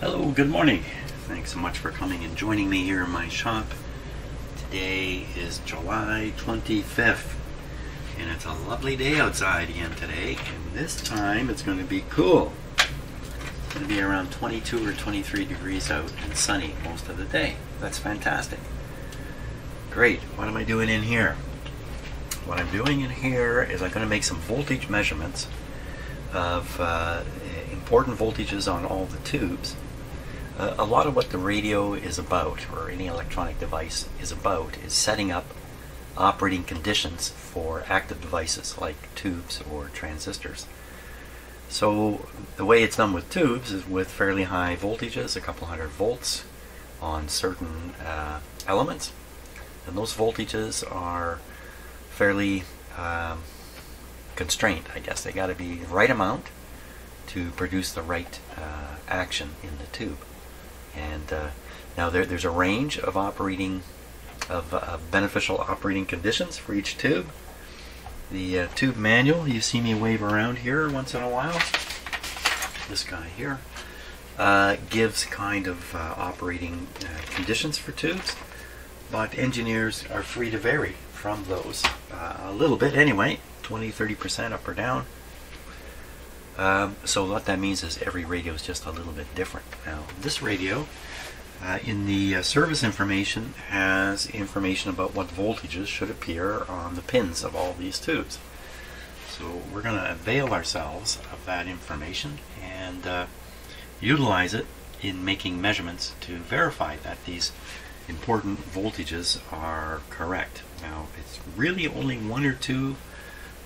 Hello, good morning. Thanks so much for coming and joining me here in my shop. Today is July 25th, and it's a lovely day outside again today, and this time it's going to be cool. It's going to be around 22 or 23 degrees out and sunny most of the day. That's fantastic. Great. What am I doing in here? What I'm doing in here is I'm going to make some voltage measurements of uh, important voltages on all the tubes. A lot of what the radio is about, or any electronic device is about, is setting up operating conditions for active devices like tubes or transistors. So the way it's done with tubes is with fairly high voltages, a couple hundred volts on certain uh, elements. And those voltages are fairly um, constraint, I guess. They got to be the right amount to produce the right uh, action in the tube. And uh, now there, there's a range of operating, of uh, beneficial operating conditions for each tube. The uh, tube manual, you see me wave around here once in a while. This guy here uh, gives kind of uh, operating conditions for tubes, but engineers are free to vary from those a little bit anyway 20 30% up or down. Um, so what that means is every radio is just a little bit different. Now this radio uh, in the uh, service information has information about what voltages should appear on the pins of all these tubes. So we're going to avail ourselves of that information and uh, utilize it in making measurements to verify that these important voltages are correct. Now it's really only one or two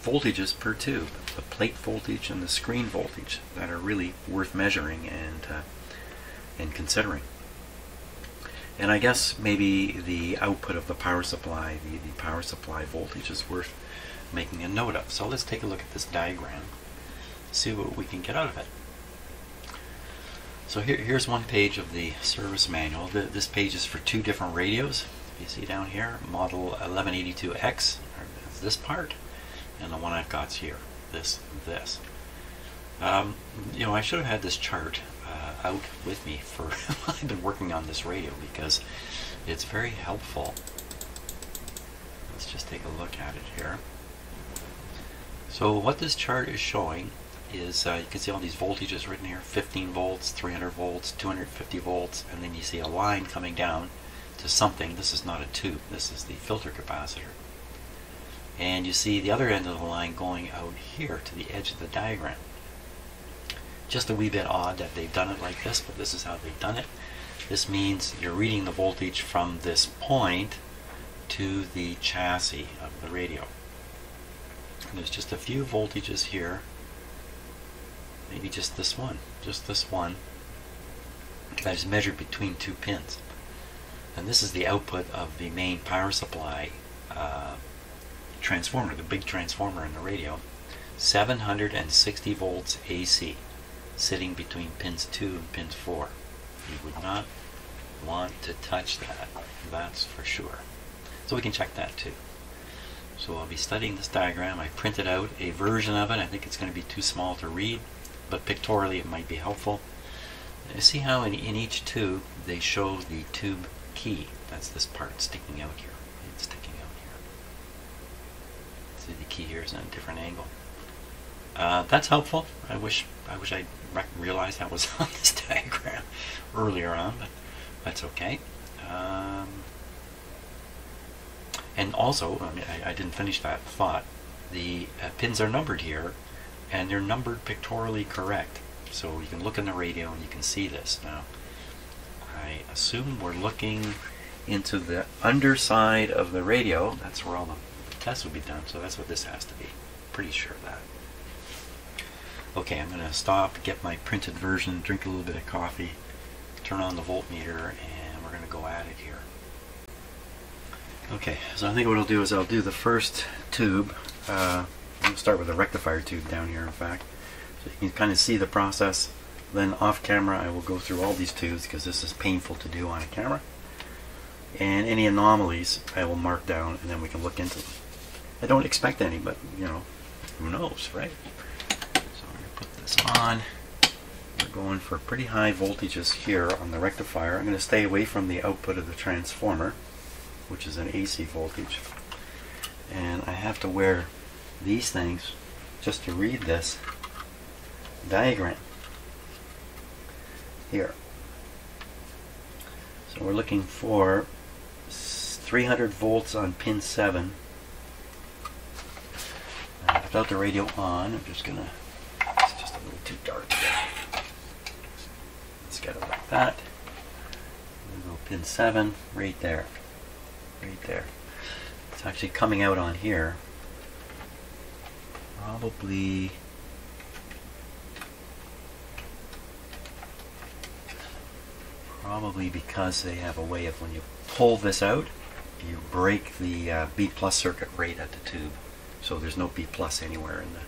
voltages per tube, the plate voltage and the screen voltage, that are really worth measuring and uh, and considering. And I guess maybe the output of the power supply, the, the power supply voltage is worth making a note of. So let's take a look at this diagram, see what we can get out of it. So here, here's one page of the service manual. The, this page is for two different radios. You see down here, model 1182X, this part, and the one I've got here, this, this. Um, you know, I should have had this chart uh, out with me for I've been working on this radio because it's very helpful. Let's just take a look at it here. So what this chart is showing is uh, you can see all these voltages written here 15 volts 300 volts 250 volts and then you see a line coming down to something this is not a tube this is the filter capacitor and you see the other end of the line going out here to the edge of the diagram. Just a wee bit odd that they've done it like this, but this is how they've done it. This means you're reading the voltage from this point to the chassis of the radio. And there's just a few voltages here, maybe just this one, just this one, that is measured between two pins. And this is the output of the main power supply uh, transformer, the big transformer in the radio, 760 volts AC, sitting between pins 2 and pins 4. You would not want to touch that, that's for sure. So we can check that too. So I'll be studying this diagram. I printed out a version of it. I think it's going to be too small to read, but pictorially it might be helpful. See how in, in each tube they show the tube key. That's this part sticking out here. It's sticking The key here is in a different angle. Uh, that's helpful. I wish I wish I realized that was on this diagram earlier on, but that's okay. Um, and also, I mean, I, I, didn't finish that thought. The uh, pins are numbered here, and they're numbered pictorially correct. So you can look in the radio and you can see this. Now, I assume we're looking into the underside of the radio. That's where all the test would be done, so that's what this has to be. Pretty sure of that. Okay, I'm going to stop, get my printed version, drink a little bit of coffee, turn on the voltmeter, and we're going to go at it here. Okay, so I think what I'll do is I'll do the first tube. Uh, I'll start with a rectifier tube down here, in fact. So you can kind of see the process. Then off camera I will go through all these tubes because this is painful to do on a camera. And any anomalies I will mark down and then we can look into them. I don't expect any, but you know, who knows, right? So I'm going to put this on. we're going for pretty high voltages here on the rectifier. I'm going to stay away from the output of the transformer, which is an AC voltage. And I have to wear these things just to read this diagram here. So we're looking for 300 volts on pin 7. Without the radio on, I'm just gonna, it's just a little too dark. Let's get it like that. Go pin 7 right there. Right there. It's actually coming out on here. Probably probably because they have a way of when you pull this out, you break the uh, B plus circuit right at the tube. So there's no B plus anywhere in the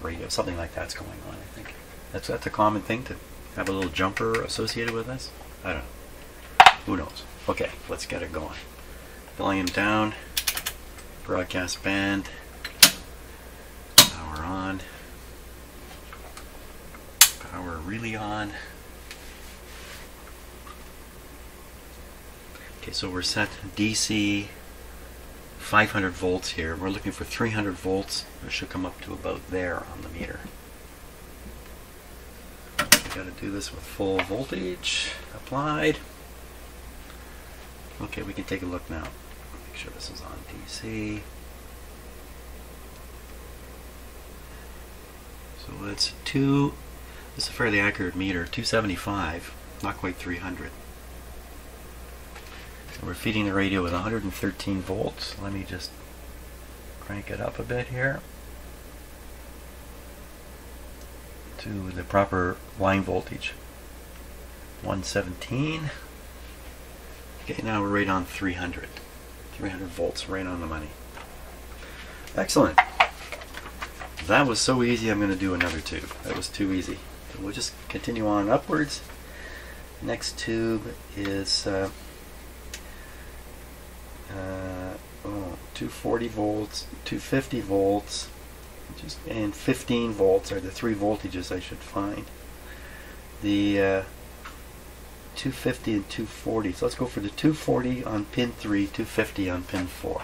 radio. Something like that's going on, I think. That's that's a common thing to have a little jumper associated with this. I don't know. Who knows? Okay, let's get it going. Volume down. Broadcast band. Power on. Power really on. Okay, so we're set DC 500 volts here. We're looking for 300 volts. It should come up to about there on the meter. Got to do this with full voltage applied. Okay, we can take a look now. Make sure this is on DC. So it's two. This is a fairly accurate meter. 275, not quite 300. We're feeding the radio with 113 volts. Let me just crank it up a bit here to the proper line voltage. 117. Okay, now we're right on 300. 300 volts, right on the money. Excellent. That was so easy, I'm going to do another tube. That was too easy. So we'll just continue on upwards. Next tube is uh, uh, oh, 240 volts, 250 volts, just and 15 volts are the three voltages I should find. The uh, 250 and 240. So let's go for the 240 on pin 3, 250 on pin 4.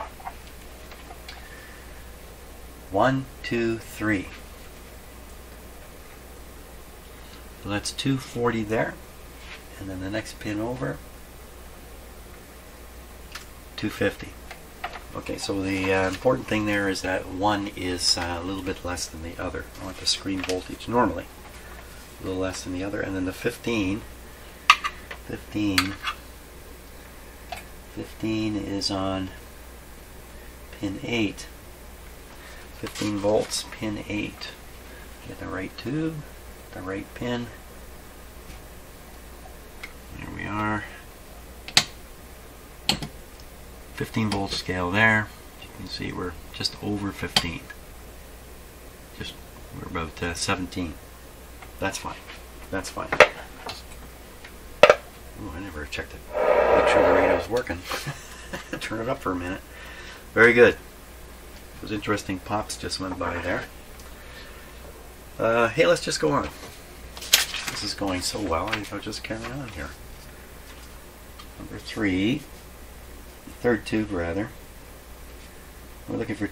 One, two, three. So that's 240 there. And then the next pin over, 250. Okay, so the uh, important thing there is that one is uh, a little bit less than the other. I want the screen voltage normally a little less than the other, and then the 15, 15, 15 is on pin 8, 15 volts, pin 8. Get the right tube, the right pin. There we are. 15 volt scale there. You can see we're just over 15. Just we're about uh, 17. That's fine. That's fine. Oh, I never checked it. Make sure the radio's working. Turn it up for a minute. Very good. Those interesting pops just went by there. Uh, hey, let's just go on. This is going so well, I think I'll just carry on here. Number three third tube rather. We're looking for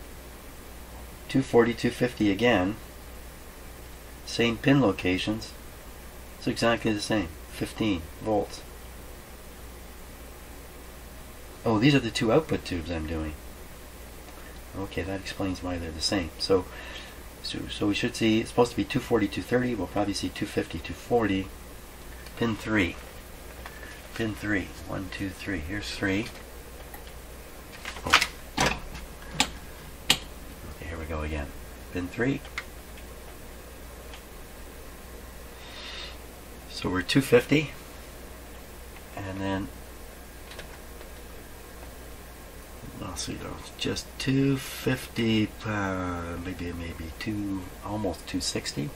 240, 250 again. Same pin locations. It's exactly the same. 15 volts. Oh, these are the two output tubes I'm doing. Okay, that explains why they're the same. So, so, so we should see, it's supposed to be 240, 230. We'll probably see 250, 240. Pin 3. Pin 3. 1, 2, 3. Here's 3. Go again. Pin 3. So we're 250. And then, I'll see, though, just 250, uh, maybe, maybe two, almost 260.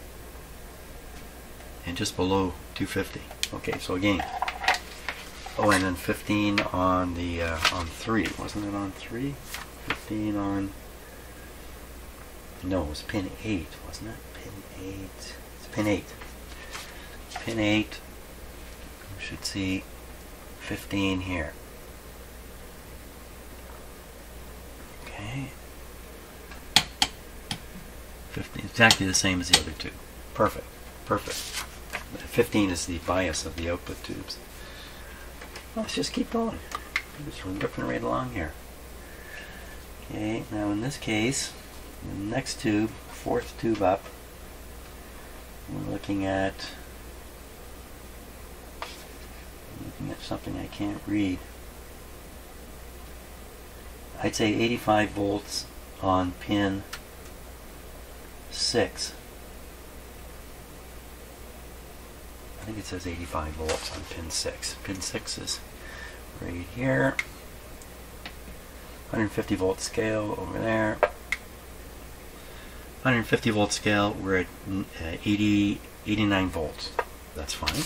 And just below 250. Okay, so again, Oh, and then 15 on the uh, on three, wasn't it on three? 15 on no, it was pin 8, wasn't it? Pin 8. It's pin 8. pin 8, we should see 15 here. Okay. 15, exactly the same as the other two. Perfect. Perfect. 15 is the bias of the output tubes. Let's just keep going. Just ripping right along here. Okay, now in this case, the next tube, fourth tube up, we're looking at looking at something I can't read. I'd say 85 volts on pin 6. I think it says 85 volts on pin 6. Pin 6 is right here. 150 volt scale over there. 150 volt scale, we're at uh, 80, 89 volts. That's fine.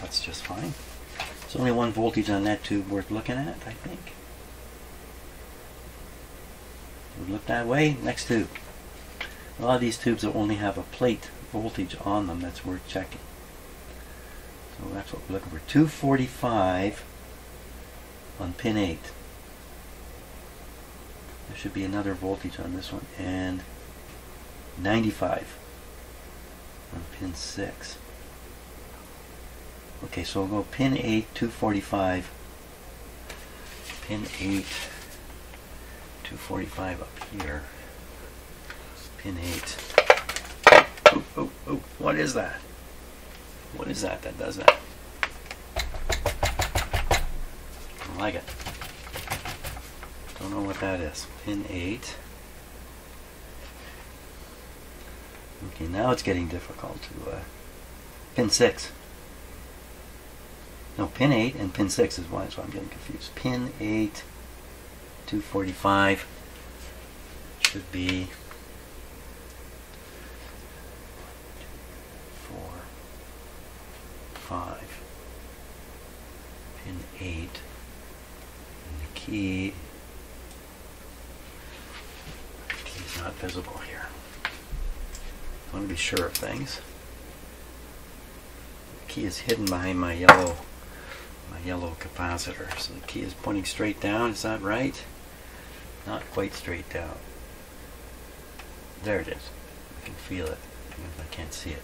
That's just fine. There's only one voltage on that tube worth looking at, I think. Would look that way. Next tube. A lot of these tubes will only have a plate voltage on them that's worth checking. So that's what we're looking for. 245 on pin 8. There should be another voltage on this one. And 95 on pin 6. Okay, so we'll go pin 8, 245. Pin 8, 245 up here. Pin 8. Oh, oh, oh, what is that? What is that that does that? I don't like it. Don't know what that is. Pin 8. Okay, now it's getting difficult to... Uh, pin 6. No, pin 8 and pin 6 is why, so I'm getting confused. Pin 8, 245 should be 4, 5, pin 8, and the key, the key is not visible here. I want to be sure of things. The key is hidden behind my yellow my yellow capacitor. So the key is pointing straight down, is that right? Not quite straight down. There it is. I can feel it, even if I can't see it.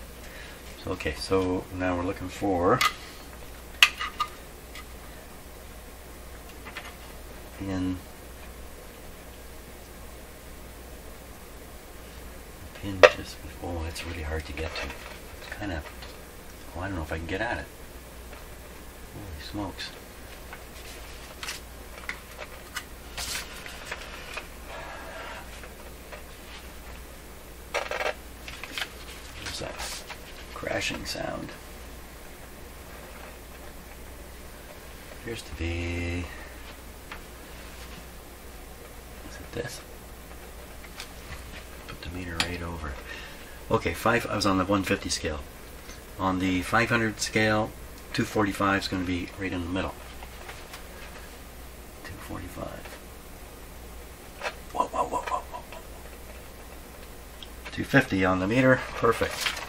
Okay, so now we're looking for in pin just oh it's really hard to get to. It's kind of oh I don't know if I can get at it. Holy smokes. There's that crashing sound. Appears to be. Is it this? Put the meter right over. Okay, five. I was on the 150 scale. On the 500 scale, 245 is going to be right in the middle. 245. Whoa, whoa, whoa, whoa, whoa. 250 on the meter. Perfect.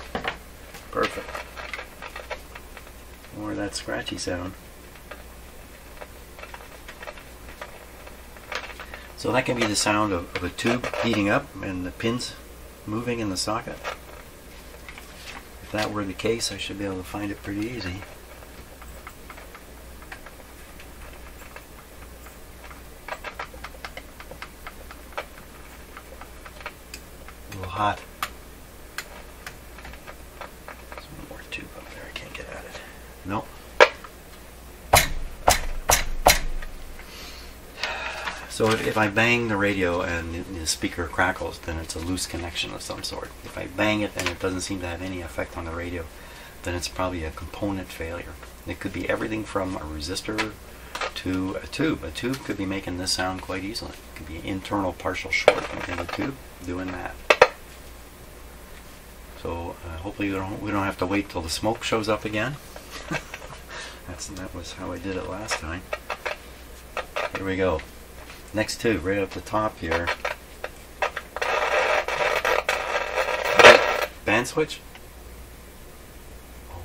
Perfect. More of that scratchy sound. So that can be the sound of, of a tube heating up and the pins moving in the socket. If that were the case, I should be able to find it pretty easy. A little hot. There's one more tube up there. I can't get at it. Nope. So if, I bang the radio and the- speaker crackles, then it's a loose connection of some sort. If I bang it and it doesn't seem to have any effect on the radio, then it's probably a component failure. It could be everything from a resistor to a tube. A tube could be making this sound quite easily. It could be an internal partial short in the tube doing that. So uh, hopefully we don't, we don't have to wait till the smoke shows up again. That's that was how I did it last time. Here we go. Next two, right up the top here. Band switch? Oh,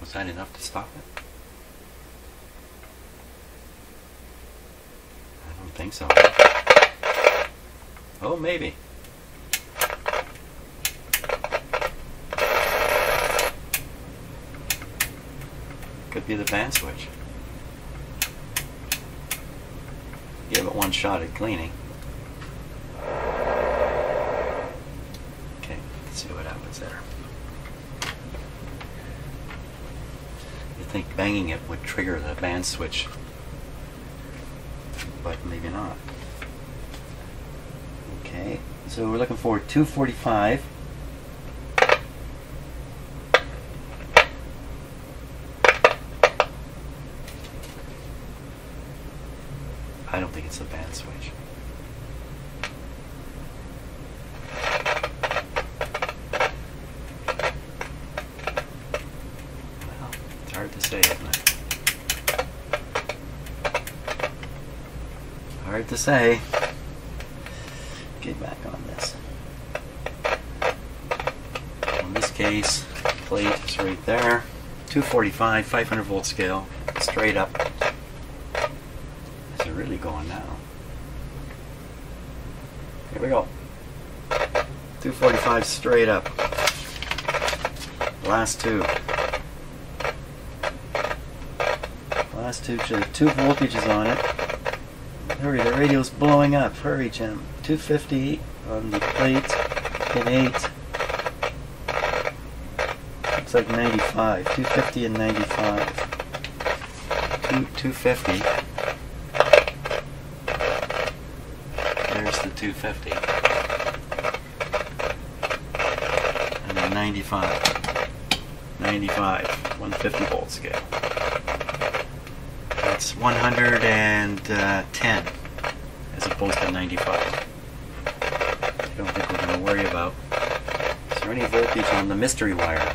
was that enough to stop it? I don't think so. Oh, maybe. Could be the band switch. Give it one shot at cleaning. Okay, let's see what happens there. You think banging it would trigger the band switch, but maybe not. Okay, so we're looking for 245. I don't think it's a band switch. Well, it's hard to say, isn't it? Hard to say. Get back on this. In this case, plate is right there. 245, 500 volt scale, straight up. Is it really going now? Here we go. 245 straight up. Last two. Last two, two voltages on it. Hurry, the radio's blowing up. Hurry, Jim. 250 on the plate. Pin 8. Looks like 95. 250 and 95. Two, 250. There's the 250. And then 95. 95. 150 volt scale. That's 110 uh, opposed to 95. I don't think we're going to worry about. Is there any voltage on the mystery wire?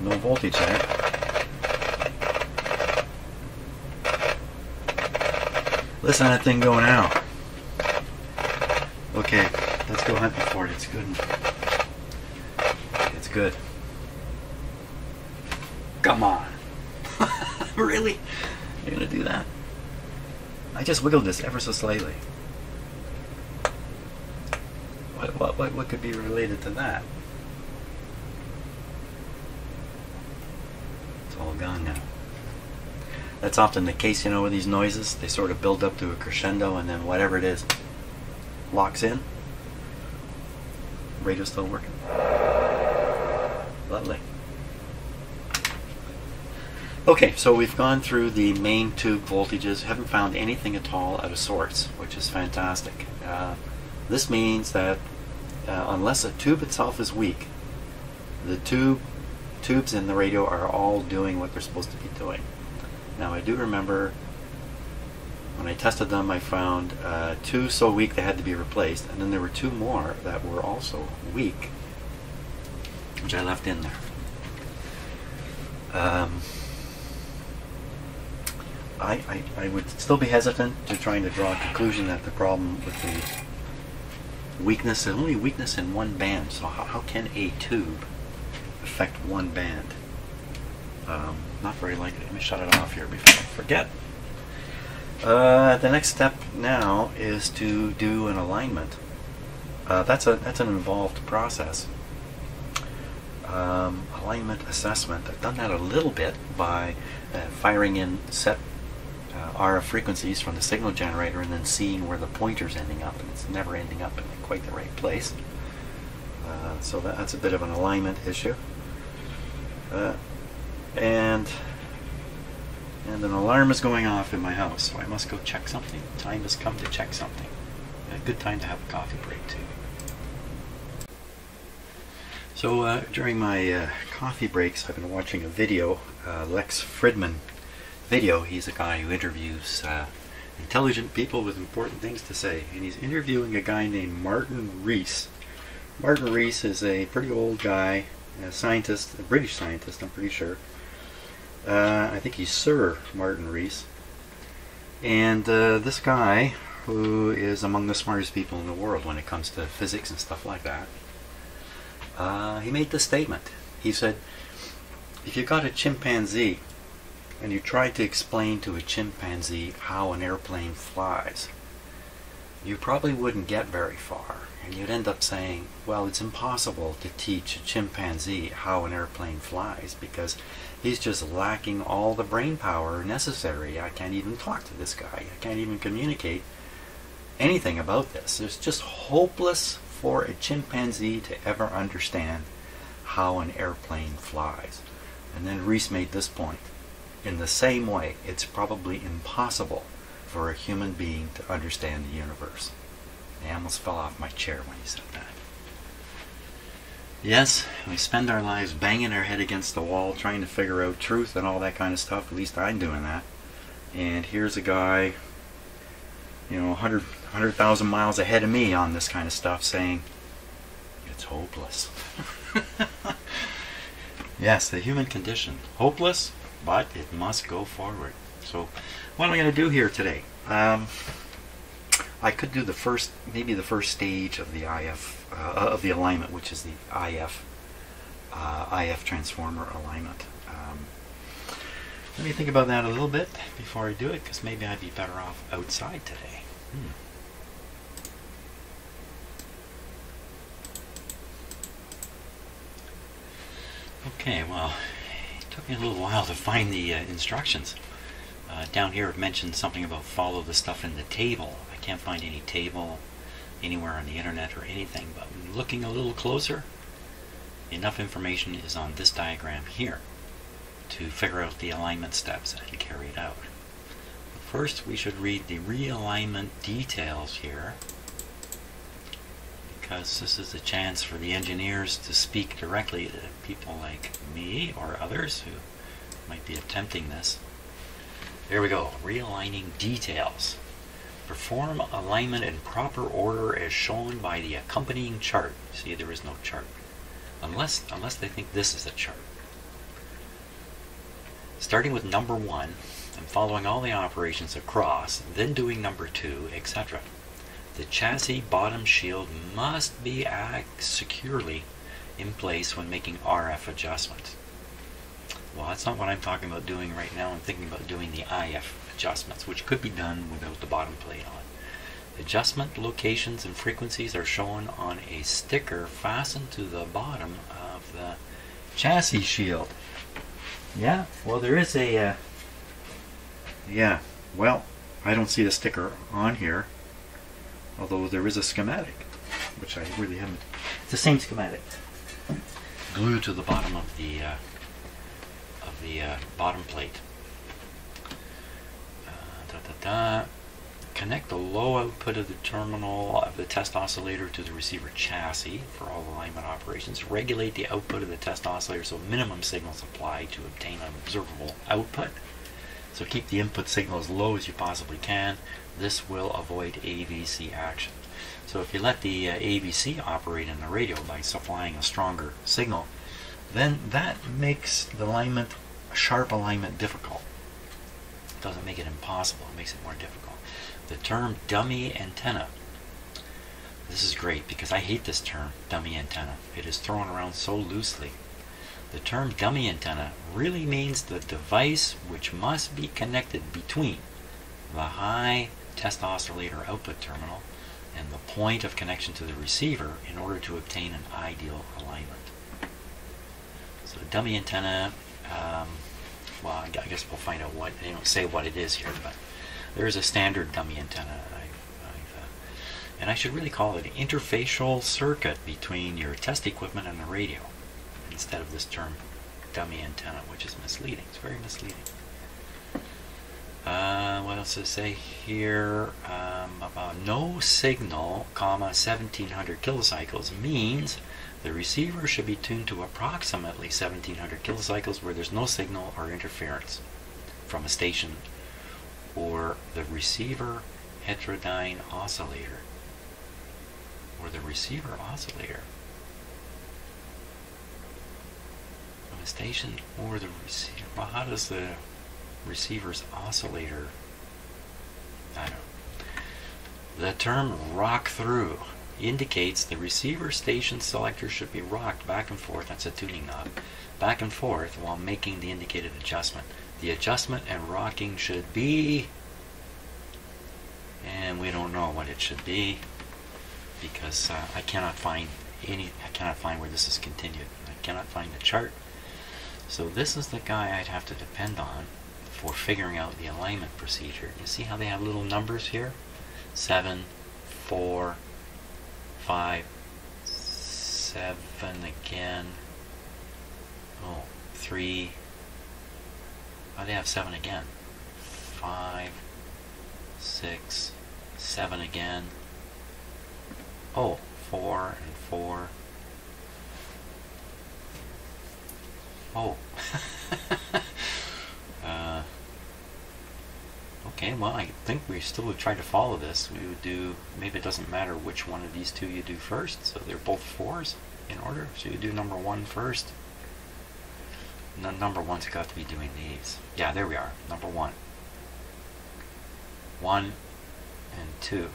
No voltage there. To that thing going out. Okay, let's go hunting for it. It's good. It's good. Come on. really? You're gonna do that? I just wiggled this ever so slightly. What, what, what could be related to that? It's all gone now. That's often the case, you know, with these noises. They sort of build up to a crescendo and then whatever it is locks in. Radio's still working. Lovely. Okay, so we've gone through the main tube voltages, haven't found anything at all out of sorts, which is fantastic. Uh, this means that uh, unless a tube itself is weak, the tube tubes in the radio are all doing what they're supposed to be doing. Now I do remember when I tested them I found uh, two so weak they had to be replaced and then there were two more that were also weak which I left in there. Um, I, I, I would still be hesitant to trying to draw a conclusion that the problem with the weakness is only weakness in one band so how, how can a tube affect one band? Um, not very likely. Let me shut it off here before I forget. Uh, the next step now is to do an alignment. Uh, that's a that's an involved process. Um, alignment assessment. I've done that a little bit by uh, firing in set uh, RF frequencies from the signal generator and then seeing where the pointer's ending up, and it's never ending up in quite the right place. Uh, so that, that's a bit of an alignment issue. And and an alarm is going off in my house, so I must go check something. Time has come to check something. A good time to have a coffee break too. So uh, during my uh, coffee breaks, I've been watching a video, uh, Lex Fridman video. He's a guy who interviews uh, intelligent people with important things to say. And he's interviewing a guy named Martin Rees. Martin Rees is a pretty old guy, a scientist, a British scientist, I'm pretty sure. Uh, I think he's Sir Martin Rees. And uh, this guy, who is among the smartest people in the world when it comes to physics and stuff like that, uh, he made this statement. He said, if you got a chimpanzee and you tried to explain to a chimpanzee how an airplane flies, you probably wouldn't get very far. And you'd end up saying, well, it's impossible to teach a chimpanzee how an airplane flies because he's just lacking all the brain power necessary. I can't even talk to this guy. I can't even communicate anything about this. It's just hopeless for a chimpanzee to ever understand how an airplane flies. And then Rees made this point. In the same way, it's probably impossible for a human being to understand the universe. I almost fell off my chair when he said that. Yes, we spend our lives banging our head against the wall trying to figure out truth and all that kind of stuff. At least I'm doing that. And here's a guy, you know, 100 100,000 miles ahead of me on this kind of stuff saying, it's hopeless. yes, the human condition. Hopeless, but it must go forward. So, what am I going to do here today? Um, I could do the first, maybe the first stage of the IF, uh, of the alignment, which is the IF, uh, IF transformer alignment. Um, let me think about that a little bit before I do it, because maybe I'd be better off outside today. Hmm. Okay, well, it took me a little while to find the uh, instructions. Uh, down here it mentioned something about follow the stuff in the table. I can't find any table anywhere on the internet or anything, but looking a little closer, enough information is on this diagram here to figure out the alignment steps and carry it out. First, we should read the realignment details here because this is a chance for the engineers to speak directly to people like me or others who might be attempting this. There we go, realigning details. Perform alignment in proper order as shown by the accompanying chart. See, there is no chart. Unless, unless they think this is a chart. Starting with number one, and following all the operations across, then doing number two, etc. The chassis bottom shield must be securely in place when making RF adjustments. Well, that's not what I'm talking about doing right now. I'm thinking about doing the IF adjustments, which could be done without the bottom plate on. Adjustment locations and frequencies are shown on a sticker fastened to the bottom of the chassis shield. Yeah, well there is a, uh, yeah, well, I don't see the sticker on here although there is a schematic, which I really haven't. It's the same schematic, glued to the bottom of the uh, of the uh, bottom plate. Connect the low output of the terminal of the test oscillator to the receiver chassis for all alignment operations. Regulate the output of the test oscillator so minimum signals apply to obtain an observable output. So keep the input signal as low as you possibly can. This will avoid AVC action. So if you let the uh, AVC operate in the radio by supplying a stronger signal, then that makes the alignment, sharp alignment difficult. Doesn't make it impossible, it makes it more difficult. The term dummy antenna. This is great because I hate this term, dummy antenna. It is thrown around so loosely. The term dummy antenna really means the device which must be connected between the high test oscillator output terminal and the point of connection to the receiver in order to obtain an ideal alignment. So dummy antenna, um, well, I guess we'll find out what, they don't say what it is here, but there is a standard dummy antenna. I, uh, and I should really call it an interfacial circuit between your test equipment and the radio instead of this term dummy antenna, which is misleading. It's very misleading. Uh, what else it say here? Um, about no signal, comma, 1700 kilocycles means the receiver should be tuned to approximately 1700 kilocycles where there's no signal or interference from a station or the receiver heterodyne oscillator or the receiver oscillator from a station or the receiver well how does the receiver's oscillator. I don't the term rock through indicates the receiver station selector should be rocked back and forth that's a tuning knob back and forth while making the indicated adjustment. The adjustment and rocking should be and we don't know what it should be because uh, I cannot find any I cannot find where this is continued. I cannot find the chart. So this is the guy I'd have to depend on for figuring out the alignment procedure you see how they have little numbers here seven four five seven again oh three oh they have seven again five six, seven again. Oh, four and four. Oh. uh, okay, well, I think we still would try to follow this. We would do, maybe it doesn't matter which one of these two you do first, so they're both fours in order. So you do number one first. No, number one's got to be doing these. Yeah, there we are. Number one. 1 and 2.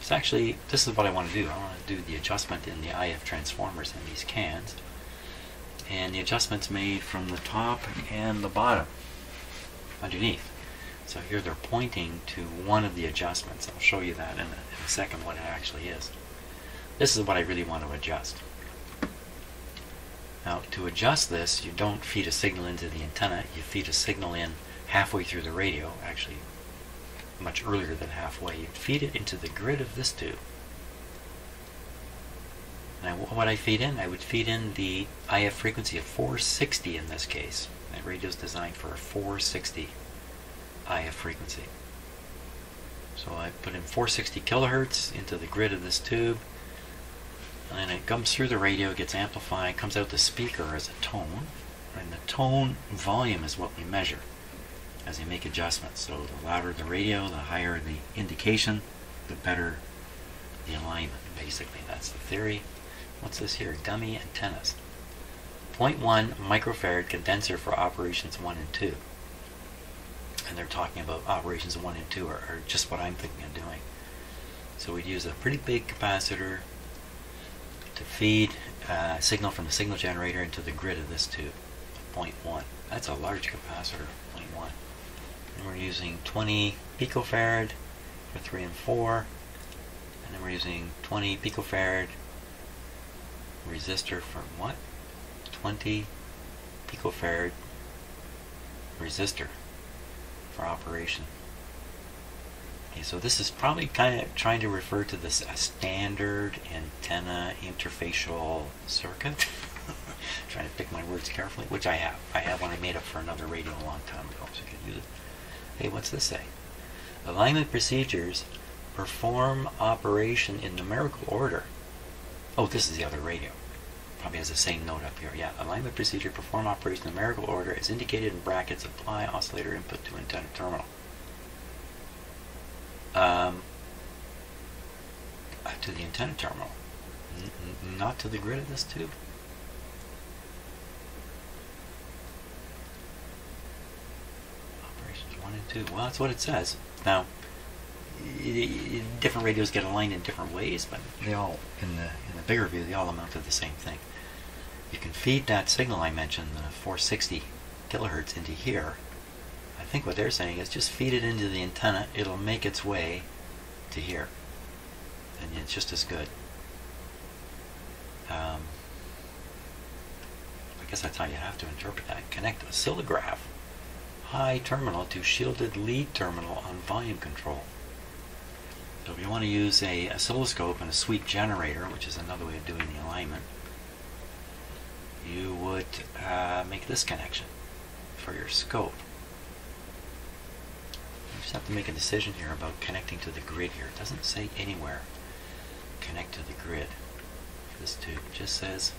It's actually, this is what I want to do. I want to do the adjustment in the IF transformers in these cans. And the adjustment's made from the top and the bottom underneath. So here they're pointing to one of the adjustments. I'll show you that in a, in a second what it actually is. This is what I really want to adjust. Now to adjust this, you don't feed a signal into the antenna, you feed a signal in halfway through the radio, actually much earlier than halfway. You'd feed it into the grid of this tube. And what I feed in? I would feed in the IF frequency of 460 in this case. That radio is designed for a 460 IF frequency. So I put in 460 kilohertz into the grid of this tube. And then it comes through the radio, gets amplified, comes out the speaker as a tone. And the tone volume is what we measure as you make adjustments. So the louder the radio, the higher the indication, the better the alignment. Basically, that's the theory. What's this here? Dummy antennas. 0.1 microfarad condenser for operations 1 and 2. And they're talking about operations 1 and 2 are, are just what I'm thinking of doing. So we'd use a pretty big capacitor to feed uh, signal from the signal generator into the grid of this tube. 0.1. That's a large capacitor, 0.1 and we're using 20 picofarad for 3 and 4 and then we're using 20 picofarad resistor for what? 20 picofarad resistor for operation. Okay, so this is probably kind of trying to refer to this a standard antenna interfacial circuit. trying to pick my words carefully, which I have. I have one I made up for another radio a long time ago, so I could use it. Hey, what's this say? Alignment procedures perform operation in numerical order. Oh, this is the other radio. Probably has the same note up here. Yeah, alignment procedure perform operation in numerical order as indicated in brackets. Apply oscillator input to antenna terminal. Um, uh, to the antenna terminal, N not to the grid of this tube. Operations 1 and 2. Well, that's what it says. Now, different radios get aligned in different ways, but they all, in the bigger view, they all amount to the same thing. You can feed that signal I mentioned, the 460 kilohertz, into here. I think what they're saying is just feed it into the antenna. It'll make its way to here, and it's just as good. Um, I guess that's how you have to interpret that. Connect oscillograph high terminal to shielded lead terminal on volume control. So if you want to use a oscilloscope and a sweep generator, which is another way of doing the alignment, you would uh, make this connection for your scope. You just have to make a decision here about connecting to the grid here. It doesn't say anywhere connect to the grid. This tube just says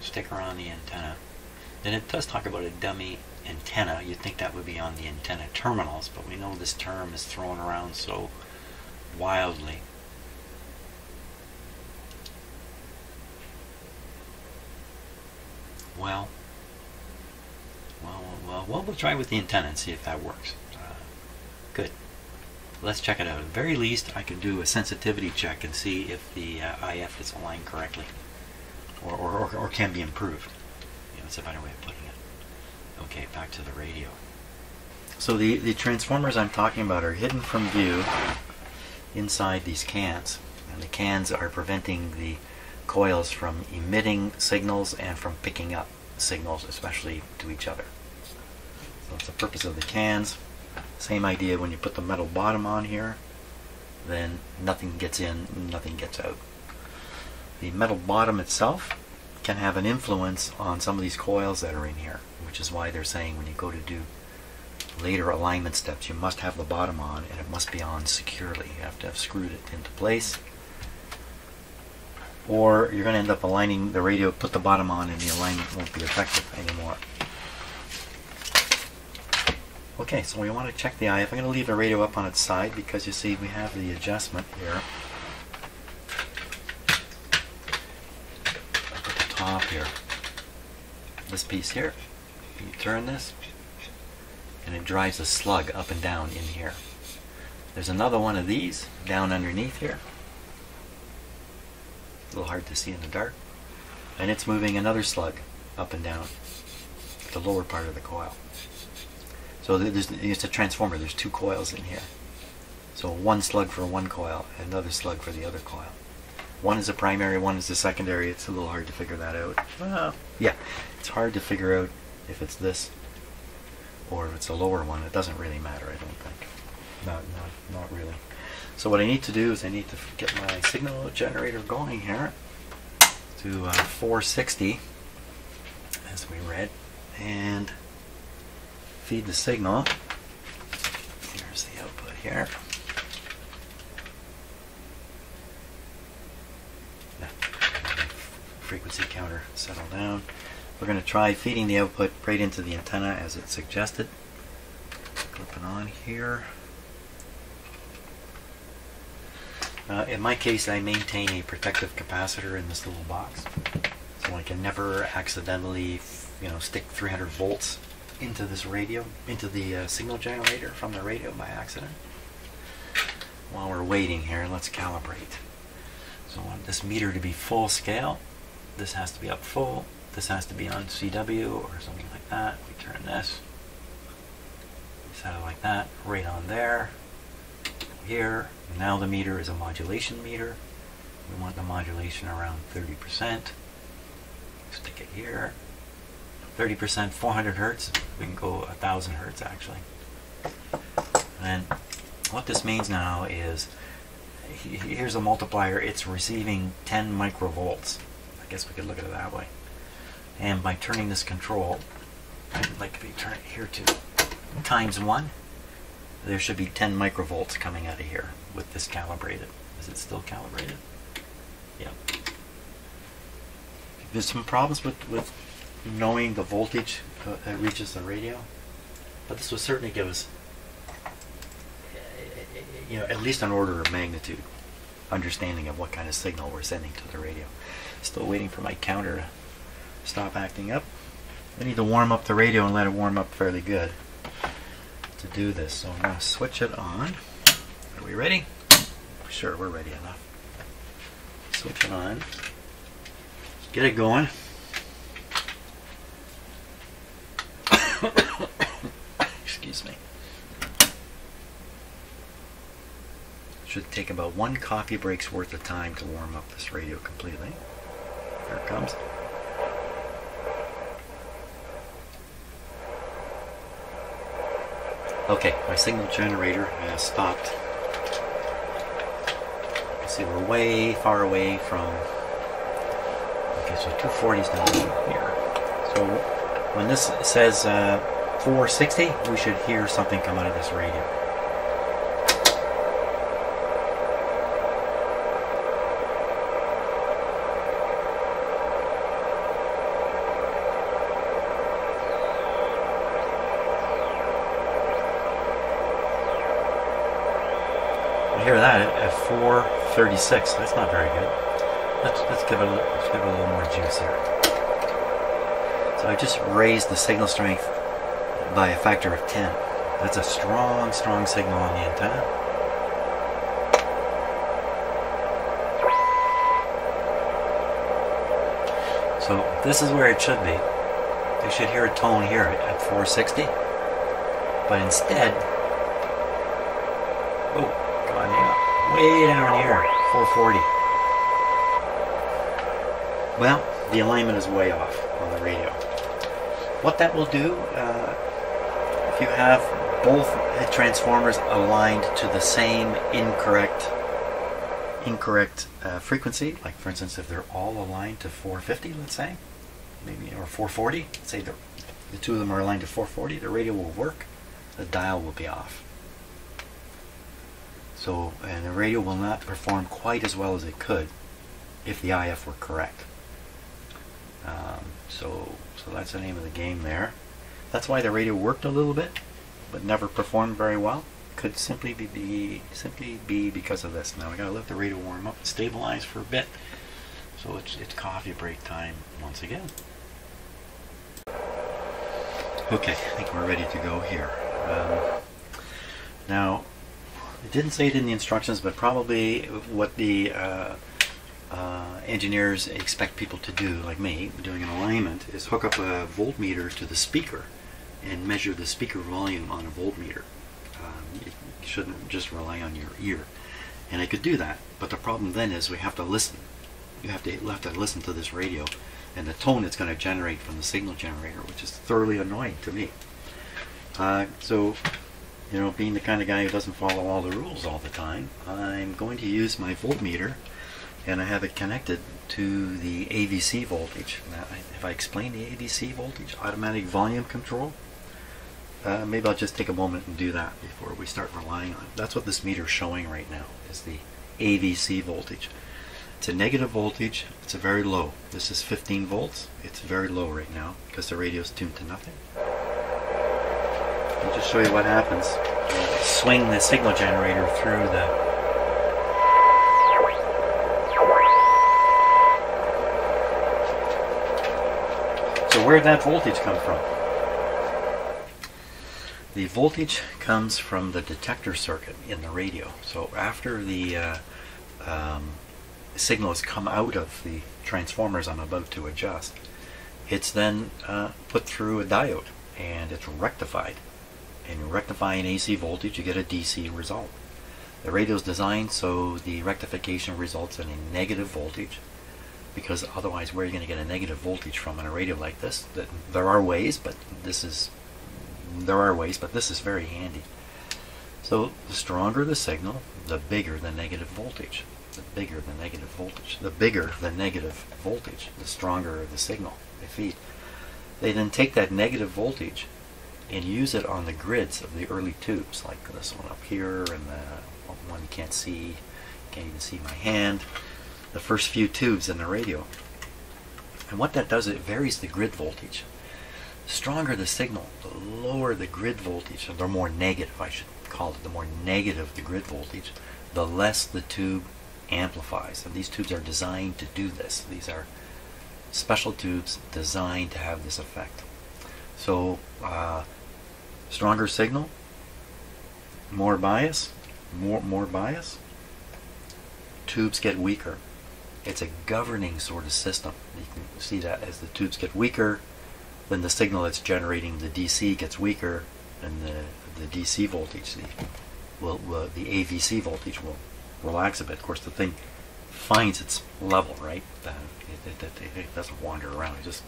sticker on the antenna. Then it does talk about a dummy antenna. You'd think that would be on the antenna terminals, but we know this term is thrown around so wildly. Well, well, well, well, we'll try with the antenna and see if that works. Uh, good. Let's check it out. At the very least, I can do a sensitivity check and see if the uh, IF is aligned correctly or, or, or, or can be improved. Yeah, that's a better way of putting it. Okay, back to the radio. So the, the transformers I'm talking about are hidden from view inside these cans. And the cans are preventing the coils from emitting signals and from picking up signals, especially to each other. So that's the purpose of the cans. Same idea when you put the metal bottom on here, then nothing gets in, nothing gets out. The metal bottom itself can have an influence on some of these coils that are in here, which is why they're saying when you go to do later alignment steps, you must have the bottom on and it must be on securely. You have to have screwed it into place. Or you're going to end up aligning the radio, put the bottom on, and the alignment won't be effective anymore. Okay, so we want to check the IF. I'm going to leave the radio up on its side because you see we have the adjustment here. Up at the top here. This piece here, you turn this, and it drives a slug up and down in here. There's another one of these down underneath here. A little hard to see in the dark. And it's moving another slug up and down the lower part of the coil. So there's, it's a transformer. There's two coils in here. So one slug for one coil, another slug for the other coil. One is a primary, one is the secondary. It's a little hard to figure that out. Yeah, it's hard to figure out if it's this or if it's a lower one, it doesn't really matter, I don't think. Not, not, not really. So what I need to do is I need to get my signal generator going here to uh, 460, as we read, and feed the signal. Here's the output here. Frequency counter settle down. We're going to try feeding the output right into the antenna as it's suggested. Clipping on here. Uh, in my case, I maintain a protective capacitor in this little box, so I can never accidentally, you know, stick 300 volts into this radio, into the uh, signal generator from the radio by accident. While we're waiting here, let's calibrate. So I want this meter to be full scale. This has to be up full. This has to be on CW or something like that. We turn this. Set it like that, right on there. Here. Now the meter is a modulation meter. We want the modulation around 30%. Stick it here. 30%, 400 hertz. We can go 1000 hertz actually. And what this means now is here's a multiplier. It's receiving 10 microvolts. I guess we could look at it that way. And by turning this control, I'd like to turn it here to times 1, there should be 10 microvolts coming out of here with this calibrated. Is it still calibrated? Yeah. There's some problems with, with knowing the voltage uh, that reaches the radio, but this will certainly give us eh, eh, eh, you know, at least an order of magnitude understanding of what kind of signal we're sending to the radio. Still waiting for my counter stop acting up. I need to warm up the radio and let it warm up fairly good to do this. So I'm going to switch it on. Are we ready? Sure, we're ready enough. Switch it on. Get it going. Excuse me. Should take about one coffee break's worth of time to warm up this radio completely. There it comes. Okay, my signal generator has stopped. You see we're way far away from, okay, so 240 is down here. So when this says uh, 460, we should hear something come out of this radio. Hear that at 436. That's not very good. Let's, let's give it a, let's give it a little more juice here. So I just raised the signal strength by a factor of 10. That's a strong, strong signal on the antenna. So this is where it should be. You should hear a tone here at 460. But instead, oh, God, yeah, way down here, 440. Well, the alignment is way off on the radio. What that will do, uh, if you have both transformers aligned to the same incorrect incorrect uh, frequency, like for instance if they're all aligned to 450, let's say, maybe or 440, say the the two of them are aligned to 440, the radio will work, the dial will be off. So, and the radio will not perform quite as well as it could if the IF were correct. Um, so, so that's the name of the game there. That's why the radio worked a little bit, but never performed very well. Could simply be, be simply be because of this. Now we gotta let the radio warm up and stabilize for a bit. So it's it's coffee break time once again. Okay, I think we're ready to go here. Um, now, it didn't say it in the instructions, but probably what the uh, uh, engineers expect people to do, like me, doing an alignment, is hook up a voltmeter to the speaker and measure the speaker volume on a voltmeter. Um, you shouldn't just rely on your ear. And I could do that, but the problem then is we have to listen. You have to, you have to listen to this radio and the tone it's going to generate from the signal generator, which is thoroughly annoying to me. Uh, so, you know, being the kind of guy who doesn't follow all the rules all the time, I'm going to use my voltmeter and I have it connected to the AVC voltage. Now, if I explain the AVC voltage, automatic volume control, uh, maybe I'll just take a moment and do that before we start relying on it. That's what this meter is showing right now, is the AVC voltage. It's a negative voltage, it's a very low. This is 15 volts, it's very low right now because the radio is tuned to nothing. I'll just show you what happens. Swing the signal generator through the So where did that voltage come from? The voltage comes from the detector circuit in the radio. So after the uh, um, signal has come out of the transformers I'm about to adjust, it's then uh, put through a diode and it's rectified. And you rectify an AC voltage, you get a DC result. The radio is designed so the rectification results in a negative voltage because otherwise where are you going to get a negative voltage from in a radio like this? There are ways, but this is there are ways, but this is very handy. So the stronger the signal, the bigger the negative voltage the bigger the negative voltage. The bigger the negative voltage, the stronger the signal they feed. They then take that negative voltage and use it on the grids of the early tubes, like this one up here and the one you can't see, can't even see my hand, the first few tubes in the radio. And what that does, it varies the grid voltage. The stronger the signal, the lower the grid voltage, the more negative, I should call it, the more negative the grid voltage, the less the tube amplifies. And these tubes are designed to do this. These are special tubes designed to have this effect. So, uh, stronger signal, more bias, more, more bias, tubes get weaker. It's a governing sort of system. You can see that as the tubes get weaker, then the signal that's generating the DC gets weaker, and the, the DC voltage, the, will, will, the AVC voltage will relax a bit. Of course, the thing finds its level, right? Uh, it, it, it, it, doesn't wander around. It just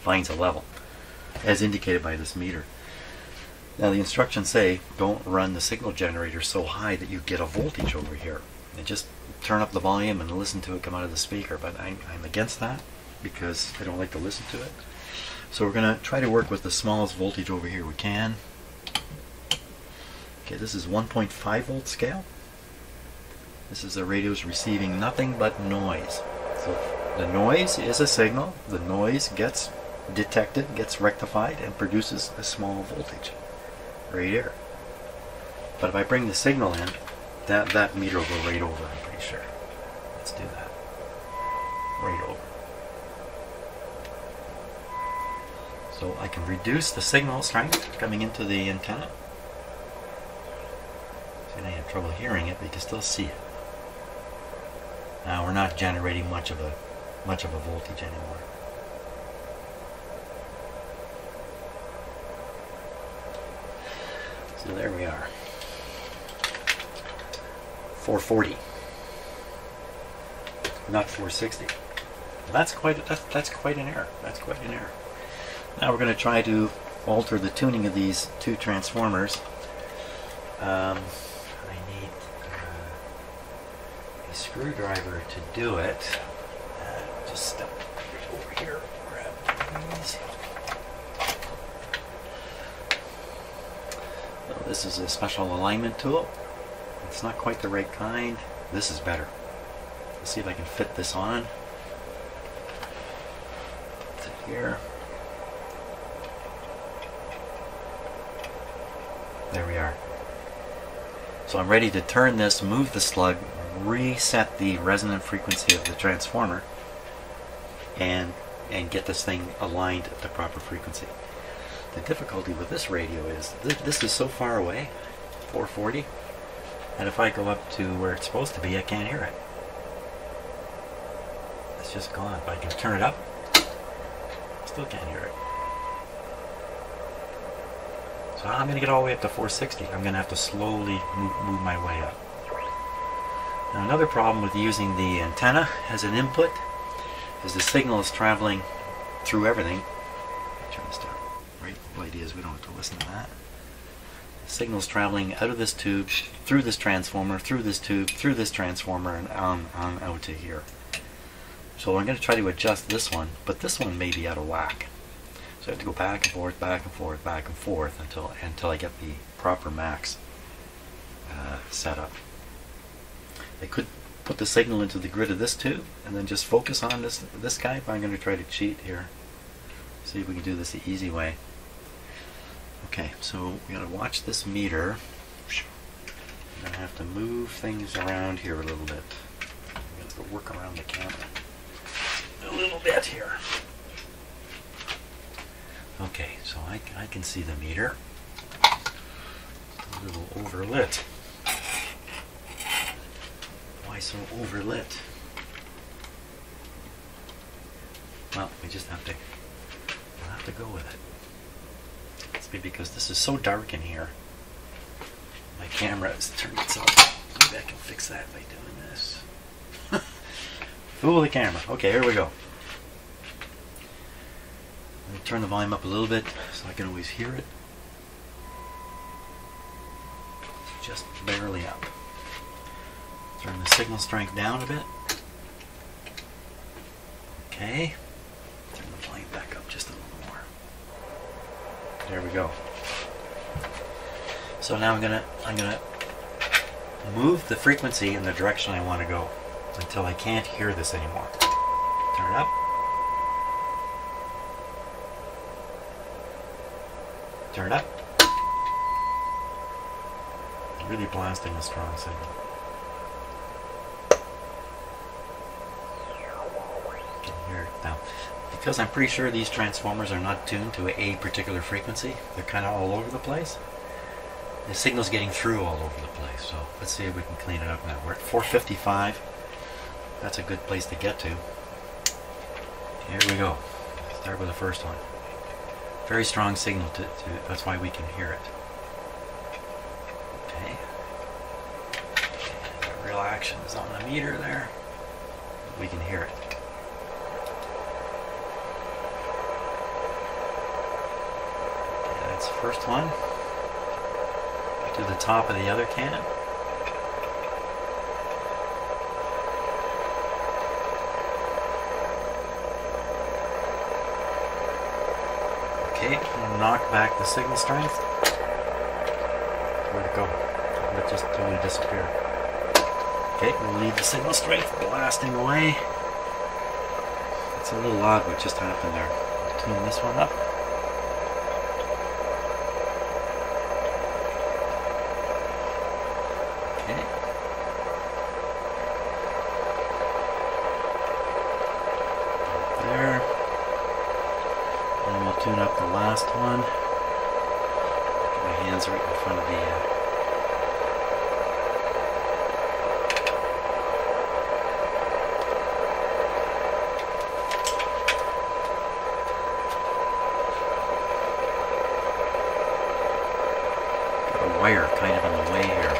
finds a level, as indicated by this meter. Now, the instructions say don't run the signal generator so high that you get a voltage over here. And just turn up the volume and listen to it come out of the speaker. But I'm, I'm against that because I don't like to listen to it. So we're going to try to work with the smallest voltage over here we can. Okay, this is 1.5 volt scale. This is the radio's receiving nothing but noise. So the noise is a signal. The noise gets detected, gets rectified, and produces a small voltage right here. But if I bring the signal in, that that meter will go right over. I'm pretty sure. Let's do that. Right over. So I can reduce the signal strength coming into the antenna. See, I have trouble hearing it, but you can still see it. Now we're not generating much of a much of a voltage anymore. So there we are. 440. Not 460. That's quite that's, that's quite an error. That's quite an error. Now we're going to try to alter the tuning of these two transformers. Um, I need uh, a screwdriver to do it. Uh, just step over here, grab these. This is a special alignment tool. It's not quite the right kind. This is better. Let's see if I can fit this on. Fit here. There we are. So I'm ready to turn this, move the slug, reset the resonant frequency of the transformer, and and get this thing aligned at the proper frequency. The difficulty with this radio is th this is so far away, 440, and if I go up to where it's supposed to be, I can't hear it. It's just gone. If I can turn it up, still can't hear it. So I'm going to get all the way up to 460. I'm going to have to slowly move, move my way up. Now another problem with using the antenna as an input is the signal is traveling through everything. Turn this down. Right, the idea is we don't have to listen to that. Signals traveling out of this tube, through this transformer, through this tube, through this transformer, and on, on out to here. So I'm going to try to adjust this one, but this one may be out of whack. So I have to go back and forth, back and forth, back and forth until until I get the proper max uh, set up. I could put the signal into the grid of this tube and then just focus on this this guy, but I'm going to try to cheat here. See if we can do this the easy way. Okay, so we got to watch this meter. I'm to have to move things around here a little bit. I'm going to go work around the camera a little bit here. Okay, so I, I can see the meter. A little overlit. Why so overlit? Well, we just have to we'll have to go with it. Maybe because this is so dark in here. My camera has turned itself. Maybe I can fix that by doing this. Fool the camera. Okay, here we go. Let me turn the volume up a little bit so I can always hear it. Just barely up. Turn the signal strength down a bit. Okay. Turn the volume back up just a little more. There we go. So now I'm gonna I'm gonna move the frequency in the direction I want to go until I can't hear this anymore. Turn it up. Turn it up. Really blasting a strong signal. Can hear it now. Because I'm pretty sure these transformers are not tuned to a particular frequency, they're kind of all over the place. The signal's getting through all over the place, so let's see if we can clean it up now. We're at 455. That's a good place to get to. Here we go. Start with the first one. Very strong signal to, to that's why we can hear it. Okay. The real action is on the meter there. We can hear it. Okay, that's the first one. To the top of the other can. Okay, we'll knock back the signal strength. Where'd it go? It just totally disappeared. Okay, we'll leave the signal strength blasting away. It's a little odd what just happened there. Tune this one up. Okay. tune up the last one. My hands right in front of the. Uh, got a wire kind of in the way here.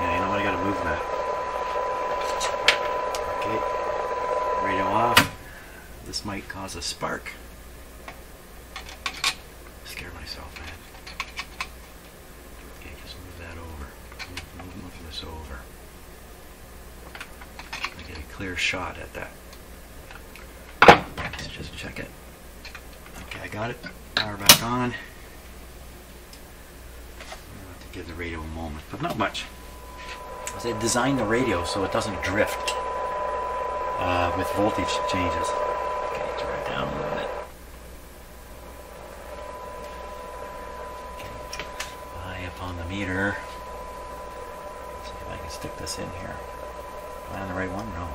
Yeah, you know what? I gotta move that. Okay. Radio off. This might cause a spark. Scare myself, man. Okay, just move that over. Move, move, move this over. I get a clear shot at that. Let's just check it. Okay, I got it. Power back on. I'll have to give the radio a moment, but not much. Designed the radio so it doesn't drift uh, with voltage changes. Okay, turn it down a little bit. Okay, eye up on the meter. See if I can stick this in here. Am I on the right one? No.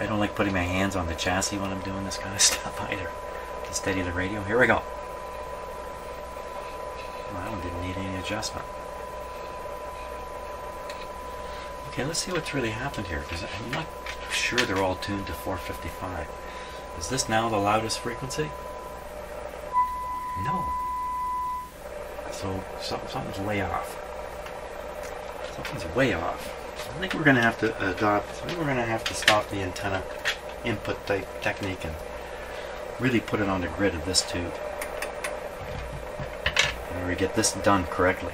I don't like putting my hands on the chassis when I'm doing this kind of stuff either. To steady the radio. Here we go. Well, that one didn't need any adjustment. Okay, let's see what's really happened here, because I'm not sure they're all tuned to 455. Is this now the loudest frequency? No. So some, something's way off. Something's way off. I think we're going to have to adopt, I think we're going to have to stop the antenna input type technique and really put it on the grid of this tube. And we get this done correctly.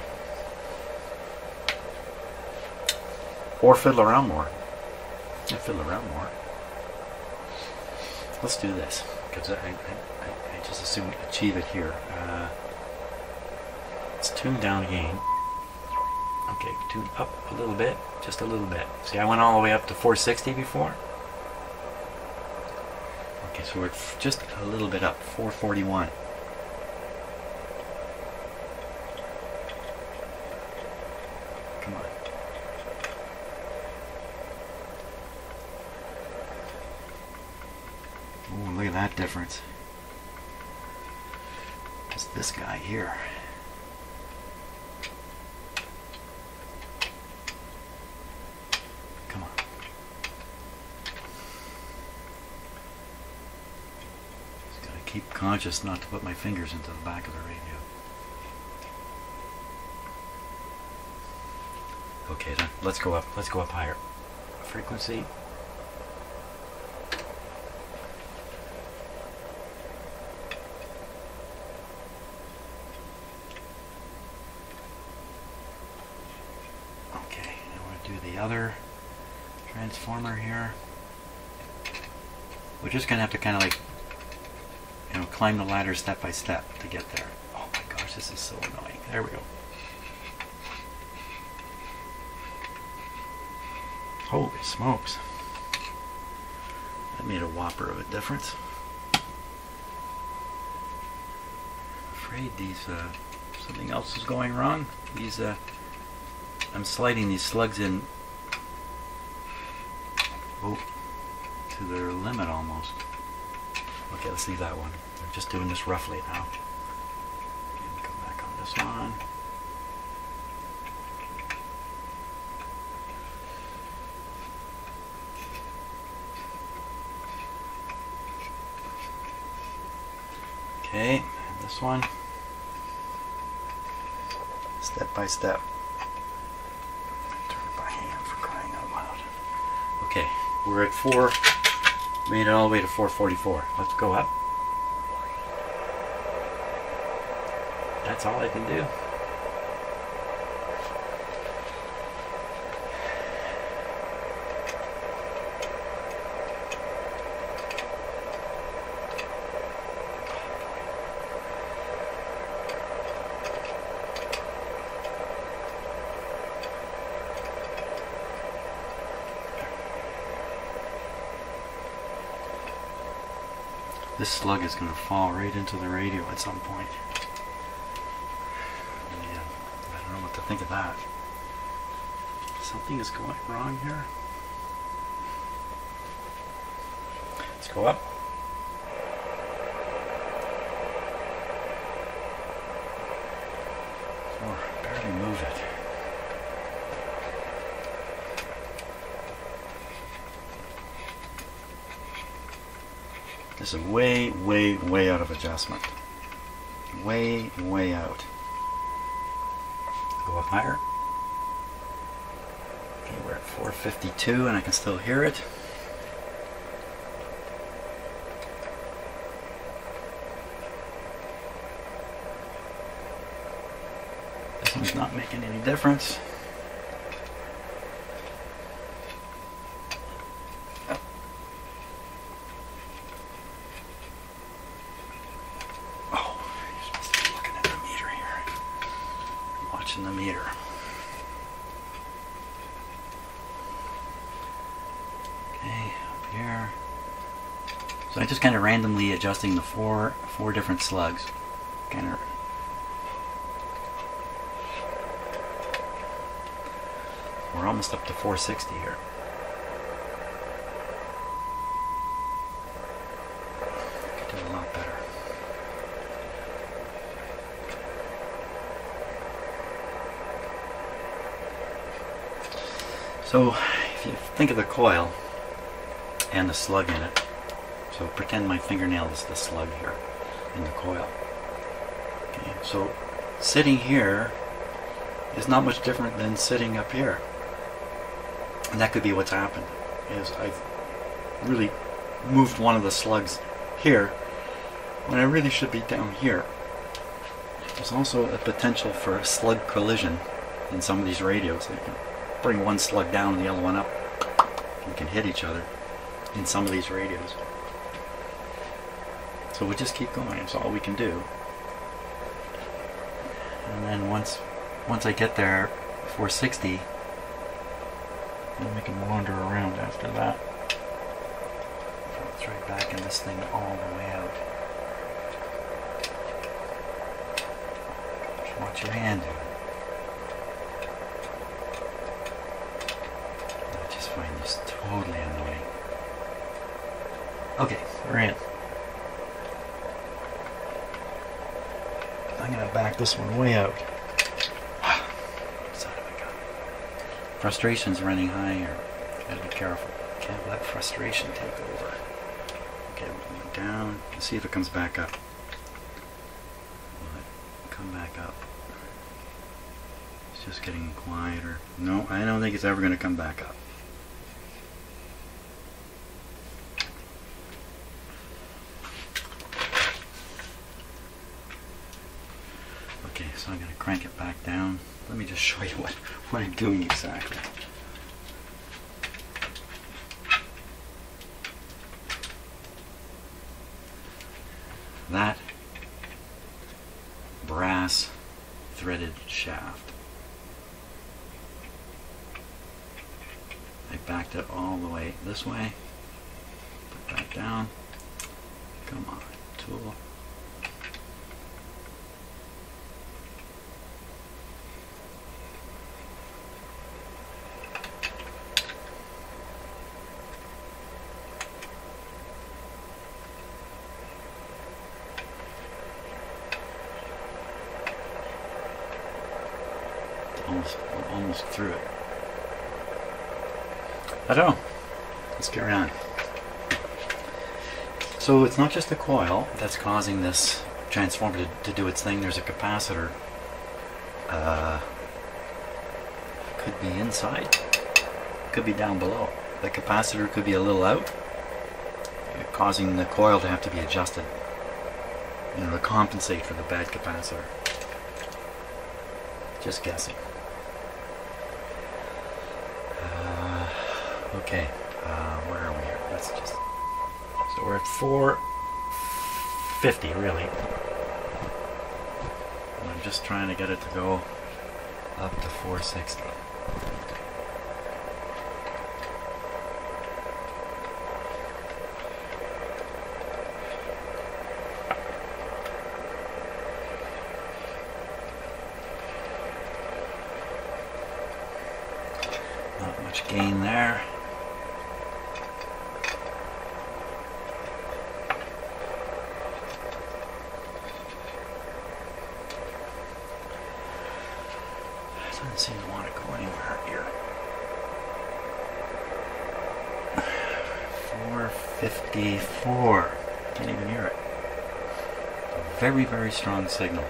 Or fiddle around more. Yeah, fiddle around more. Let's do this, because I, I, I, I just assume achieve it here. Uh, let's tune down again. Okay, tune up a little bit, just a little bit. See, I went all the way up to 460 before. Okay, so we're just a little bit up, 441. Come on. Ooh, look at that difference. Just this guy here. Come on. Just gotta keep conscious not to put my fingers into the back of the radio. Okay, then let's go up. Let's go up higher. Frequency. Okay, now we're gonna do the other transformer here. We're just gonna have to kind of like, you know, climb the ladder step by step to get there. Oh my gosh, this is so annoying. There we go. Holy smokes. That made a whopper of a difference. I'm afraid these, uh, something else is going wrong. These, uh, I'm sliding these slugs in oh, to their limit almost. Okay, let's leave that one. I'm just doing this roughly now. Okay, come back on this one. Okay, and this one. Step by step. Turn it by hand for crying out loud. Okay, we're at four. Made it all the way to 444. Let's go up. That's all I can do. This slug is going to fall right into the radio at some point. Man, I don't know what to think of that. Something is going wrong here. Let's go up. Is way, way, way out of adjustment. Way, way out. Go up higher. Okay, we're at 452 and I can still hear it. This one's not making any difference. Oh, you're supposed to be looking at the meter here. Watching the meter. Okay, up here. So I just kind of randomly adjusting the four four different slugs. Kind of We're almost up to 460 here. A lot better. So, if you think of the coil and the slug in it, so pretend my fingernail is the slug here in the coil. Okay, so sitting here is not much different than sitting up here. And that could be what's happened, is I've really moved one of the slugs here when I really should be down here. There's also a potential for a slug collision in some of these radios. You can bring one slug down and the other one up. You can hit each other in some of these radios. So we just keep going. That's all we can do. And then once once I get there, 460, then we can wander around after that. It's right back in this thing all the way out. Gosh, watch your hand. I just find this totally annoying. Okay, we're in. I'm gonna back this one way out. Frustration's running high here. Gotta be careful. Can't let frustration take over. Okay, we're going down. Let's see if it comes back up. Come back up? It's just getting quieter. No, I don't think it's ever gonna come back up. Okay, so I'm going to crank it back down. Let me just show you what, what I'm doing exactly. That brass threaded shaft. I backed it all the way this way. Put that down. Come on, tool. almost we're almost through it. I don't know. Carry on. So it's not just the coil that's causing this transformer to, to do its thing. There's a capacitor. Uh, could be inside. Could be down below. The capacitor could be a little out, causing the coil to have to be adjusted. You know, to compensate for the bad capacitor. Just guessing. Uh, okay, uh, where are we here? Let's just. So we're at 450, really. And I'm just trying to get it to go up to 460. Not much gain there. Doesn't seem to want to go anywhere here. 454. Can't even hear it. A very, strong signal.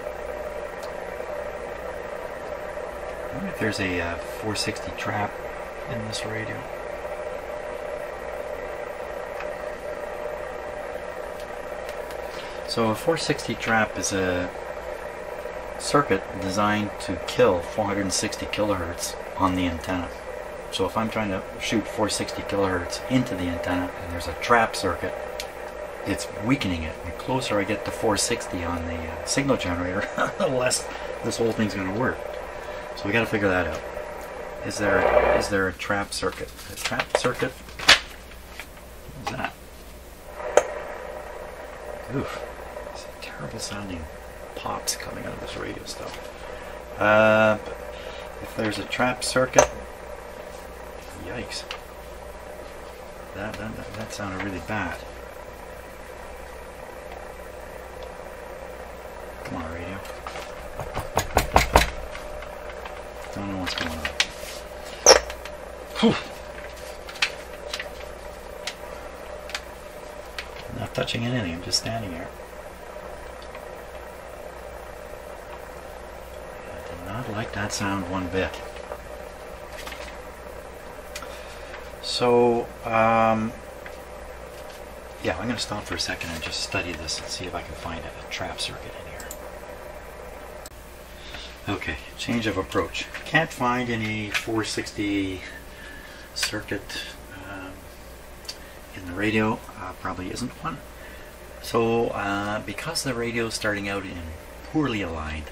I wonder if there's a uh, 460 trap in this radio. So a 460 trap is a circuit designed to kill 460 kilohertz on the antenna. So if I'm trying to shoot 460 kilohertz into the antenna and there's a trap circuit, it's weakening it. The closer I get to 460 on the uh, signal generator, the less this whole thing's going to work. So we got to figure that out. Is there is there a trap circuit? A trap circuit? What is that? Oof. It's terrible sounding pops coming out of this radio stuff. Uh, if there's a trap circuit, yikes. That, that, that, that sounded really bad. Come on, radio. Don't know what's going on. Whew. I'm not touching anything, I'm just standing here. I did not like that sound one bit. So, um, yeah, I'm going to stop for a second and just study this and see if I can find a, a trap circuit in here. Okay, change of approach. Can't find any 460 circuit um, in the radio. Uh, probably isn't one. So, uh, because the radio is starting out in poorly aligned,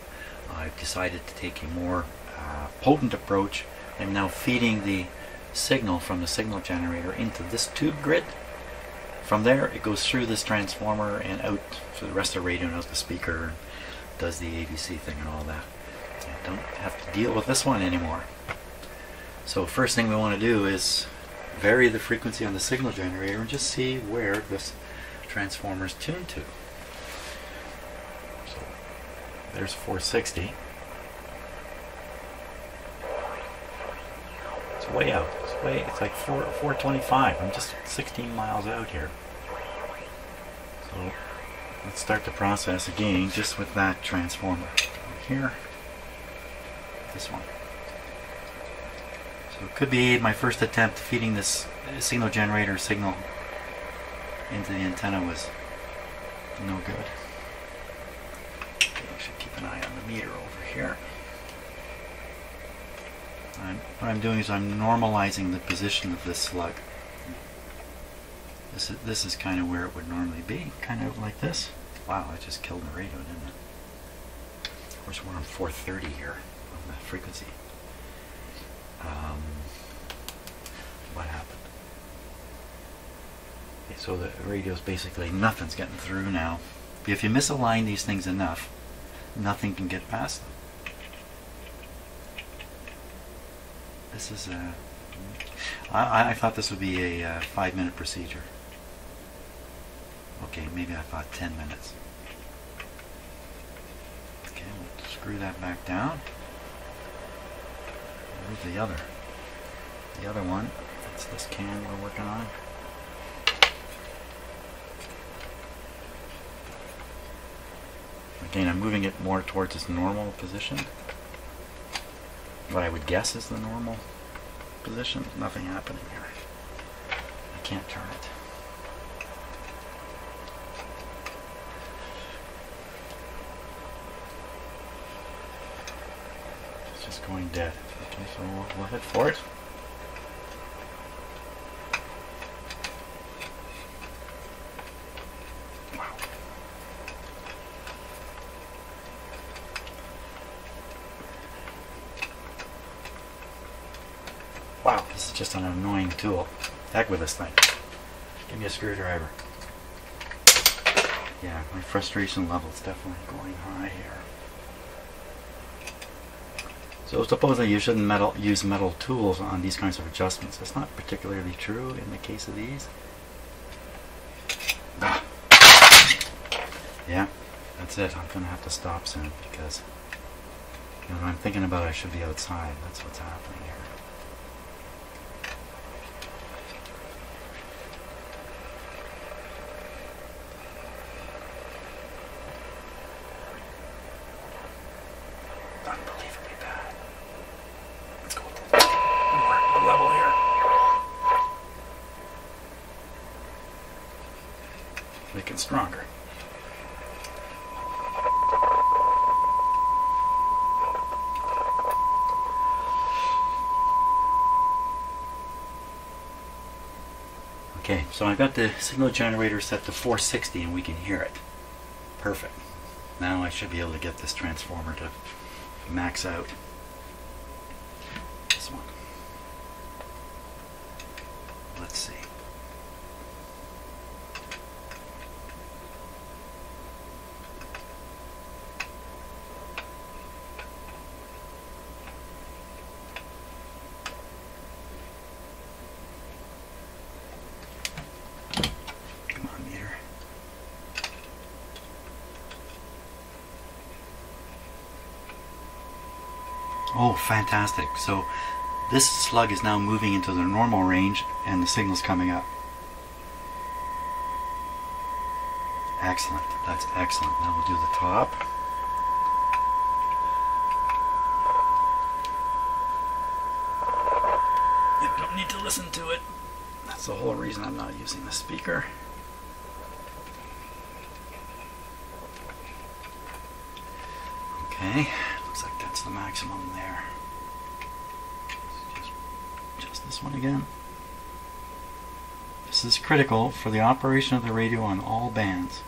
I've decided to take a more uh, potent approach. I'm now feeding the signal from the signal generator into this tube grid. From there, it goes through this transformer and out to the rest of the radio and out the speaker, does the AVC thing and all that. I don't have to deal with this one anymore. So first thing we want to do is vary the frequency on the signal generator and just see where this transformer is tuned to. So there's 460. It's way out. It's way. It's like 4 425. I'm just 16 miles out here. So let's start the process again, just with that transformer here. This one. So it could be my first attempt feeding this signal generator signal into the antenna was no good. I should keep an eye on the meter over here. I'm, what I'm doing is I'm normalizing the position of this slug. This is, this is kind of where it would normally be, kind of like this. Wow, I just killed the radio, didn't it? Of course, we're on 430 here on the frequency. Um, what happened? Okay, so the radio's basically nothing's getting through now. If you misalign these things enough, nothing can get past them. This is a. I, I thought this would be a uh, five minute procedure. Okay, maybe I thought 10 minutes. Okay, we'll screw that back down. Where's the other? The other one. That's this can we're working on. Again, I'm moving it more towards its normal position. What I would guess is the normal position. Nothing happening here. I can't turn it. Just going dead. Okay, so we'll, we'll hit for it. Wow. Wow, this is just an annoying tool. Heck with this thing. Give me a screwdriver. Yeah, my frustration level is definitely going high here. So supposedly you shouldn't metal, use metal tools on these kinds of adjustments. That's not particularly true in the case of these. Ah. Yeah, that's it. I'm going to have to stop soon because And when I'm thinking about I should be outside, that's what's happening here. Unbelievably bad. Let's go with the more level here. Make it stronger. Okay, so I've got the signal generator set to 460 and we can hear it. Perfect. Now I should be able to get this transformer to max out. This one. Let's see. Come on, meter. Oh, fantastic. So this slug is now moving into the normal range and the signal's coming up. Excellent. That's excellent. Now we'll do the top. We don't need to listen to it. That's the whole reason I'm not using the speaker. Okay, the maximum there. Just, just this one again. This is critical for the operation of the radio on all bands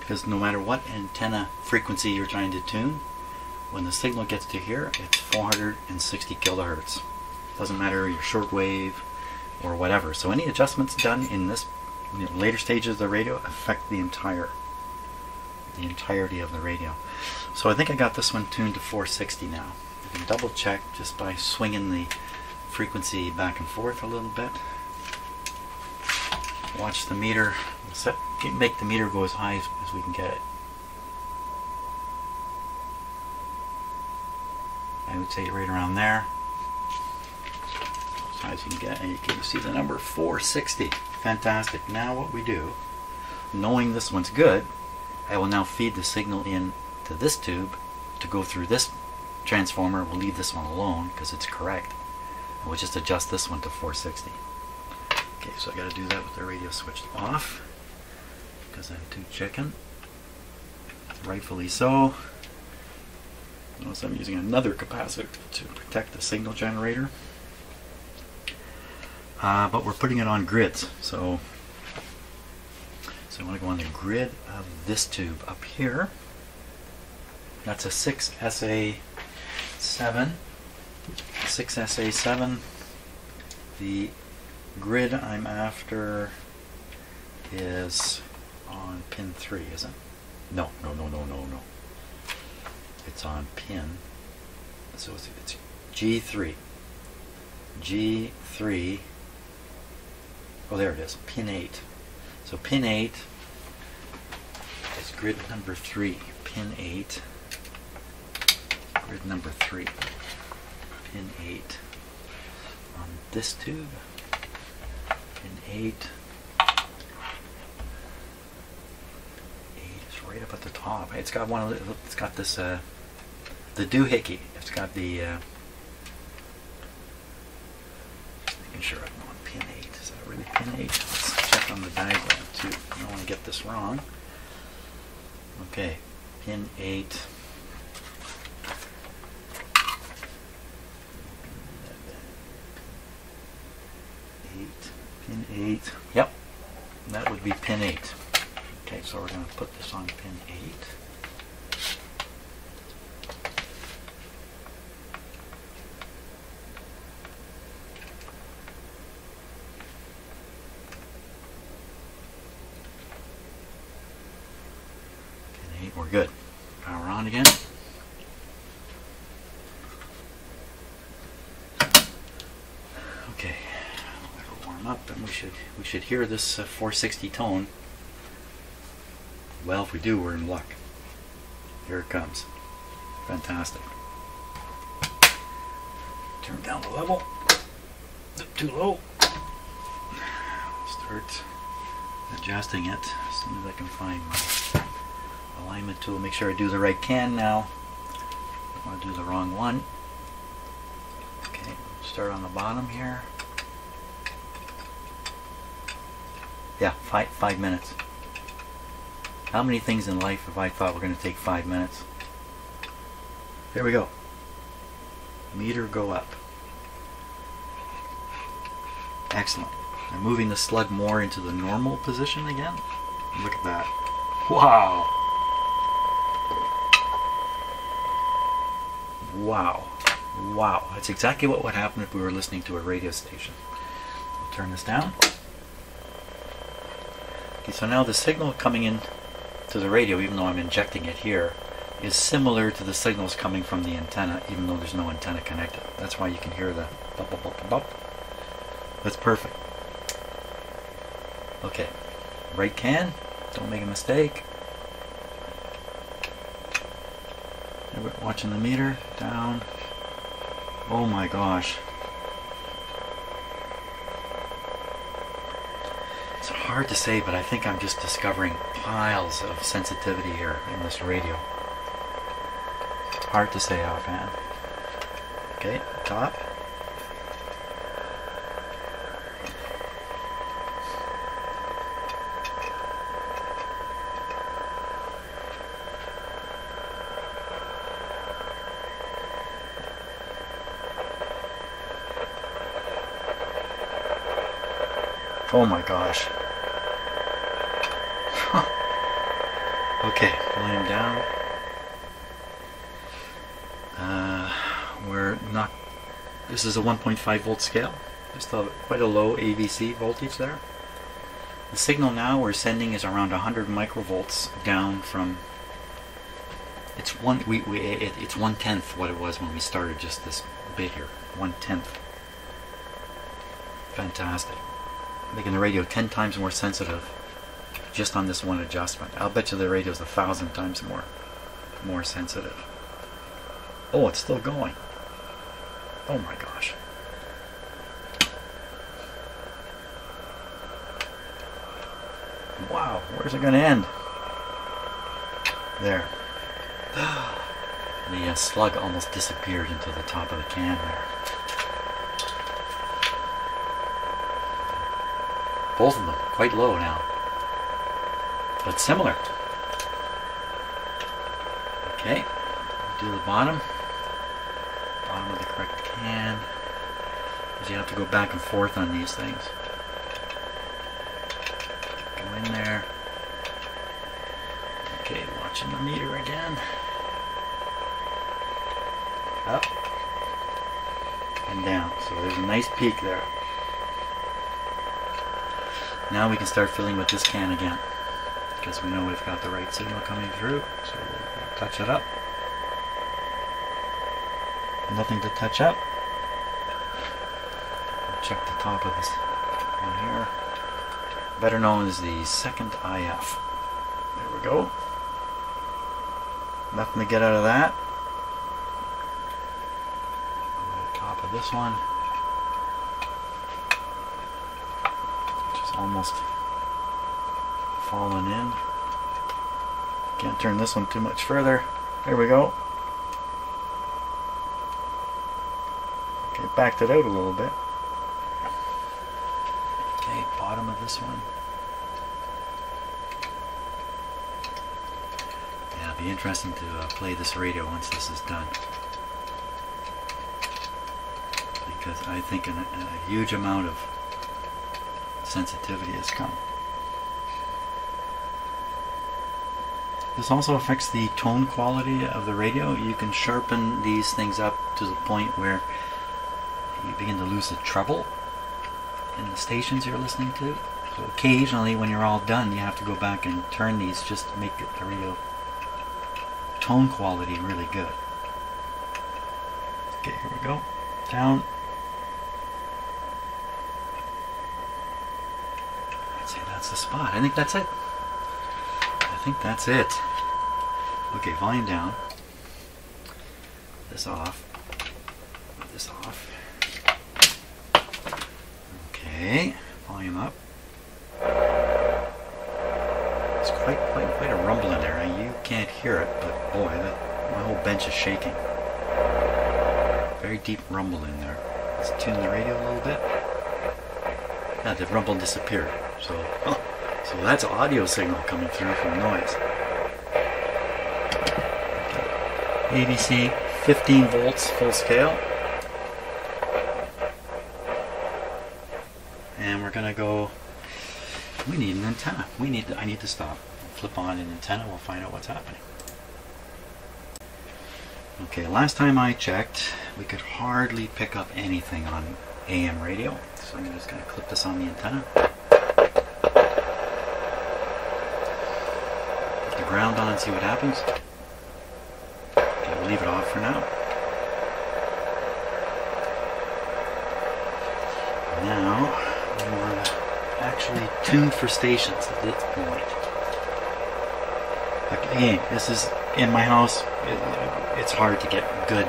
because no matter what antenna frequency you're trying to tune, when the signal gets to here, it's 460 kilohertz. Doesn't matter your shortwave or whatever. So any adjustments done in this later stages of the radio affect the entire the entirety of the radio. So I think I got this one tuned to 460 now. I can double check just by swinging the frequency back and forth a little bit. Watch the meter, set, make the meter go as high as, as we can get it. I would say right around there. As high as you can get, and you can see the number 460. Fantastic. Now what we do, knowing this one's good, I will now feed the signal in to this tube to go through this transformer. We'll leave this one alone because it's correct. And we'll just adjust this one to 460. Okay, so I got to do that with the radio switched off because I'm too chicken. Rightfully so. Notice I'm using another capacitor to protect the signal generator. Uh, but we're putting it on grids, so so I want to go on the grid of this tube up here. That's a 6SA7. 6SA7. The grid I'm after is on pin 3, isn't it? No, no, no, no, no, no. It's on pin. So it's, it's G3. G3. Oh, there it is. Pin 8. So pin 8 is grid number 3. Pin 8. Grid number 3. Pin 8 on this tube. Pin 8. 8 is right up at the top. It's got one of the, it's got this uh, the doohickey. It's got the uh, making sure I'm on pin 8. Is that really pin 8? On the diagram too. I don't want to get this wrong. Okay, pin 8. Eight, pin 8. Yep, that would be pin 8. Okay, so we're going to put this on pin 8. Pin 8, we're good. Power on again. Okay, let her warm up, and we should we should hear this uh, 460 tone. Well, if we do, we're in luck. Here it comes. Fantastic. Turn down the level. Too low. Start adjusting it as soon as I can find my alignment tool. Make sure I do the right can now. I want to do the wrong one. Okay, start on the bottom here. Yeah, five five minutes. How many things in life have I thought were going to take five minutes? There we go. Meter go up. Excellent. I'm moving the slug more into the normal position again. Look at that. Wow. Wow. Wow. That's exactly what would happen if we were listening to a radio station. I'll turn this down. Okay, so now the signal coming in to the radio, even though I'm injecting it here, is similar to the signals coming from the antenna, even though there's no antenna connected. That's why you can hear the bump, bump, bump, bump. That's perfect. Okay, right can, don't make a mistake. Watching the meter, down. Oh my gosh. It's hard to say, but I think I'm just discovering piles of sensitivity here in this radio. Hard to say offhand. Okay, top. Oh my gosh. Okay, volume down. Uh, we're not. This is a 1.5 volt scale. Just a, quite a low AVC voltage there. The signal now we're sending is around 100 microvolts down from. It's one. We, we it, it's one tenth what it was when we started just this bit here. One tenth. Fantastic making the radio 10 times more sensitive just on this one adjustment. I'll bet you the radio is a thousand times more more sensitive. Oh, it's still going. Oh my gosh. Wow, where's it going to end? There. The uh, slug almost disappeared into the top of the can there. Both of them quite low now. But similar. Okay, do the bottom. Bottom of the correct can. Because you have to go back and forth on these things. Go in there. Okay, watching the meter again. Up and down. So there's a nice peak there. Now we can start filling with this can again because we know we've got the right signal coming through. So we'll touch it up. Nothing to touch up. Check the top of this one here. Better known as the second IF. There we go. Nothing to get out of that. top of this one. Just almost fallen in. Can't turn this one too much further. There we go. Okay, backed it out a little bit. Okay, bottom of this one. Yeah, it'll be interesting to uh, play this radio once this is done. Because I think a, a huge amount of sensitivity has come. This also affects the tone quality of the radio. You can sharpen these things up to the point where you begin to lose the treble in the stations you're listening to. So occasionally when you're all done you have to go back and turn these just to make the radio tone quality really good. Okay, here we go. Down. I'd say that's the spot. I think that's it think that's it. Okay, volume down. This off. This off. Okay, volume up. It's quite, quite, quite a rumble in there. You can't hear it, but boy, that, my whole bench is shaking. Very deep rumble in there. Let's tune the radio a little bit. Now the rumble disappeared, so... Oh so that's audio signal coming through from noise. AVC 15 volts full scale. And we're gonna go, we need an antenna. We need, I need to stop. Flip on an antenna, we'll find out what's happening. Okay, last time I checked, we could hardly pick up anything on AM radio. So I'm just gonna clip this on the antenna. The ground on and see what happens leave it off for now. Now, we're actually tuned for stations at this point. Again, this is in my house. It, it's hard to get good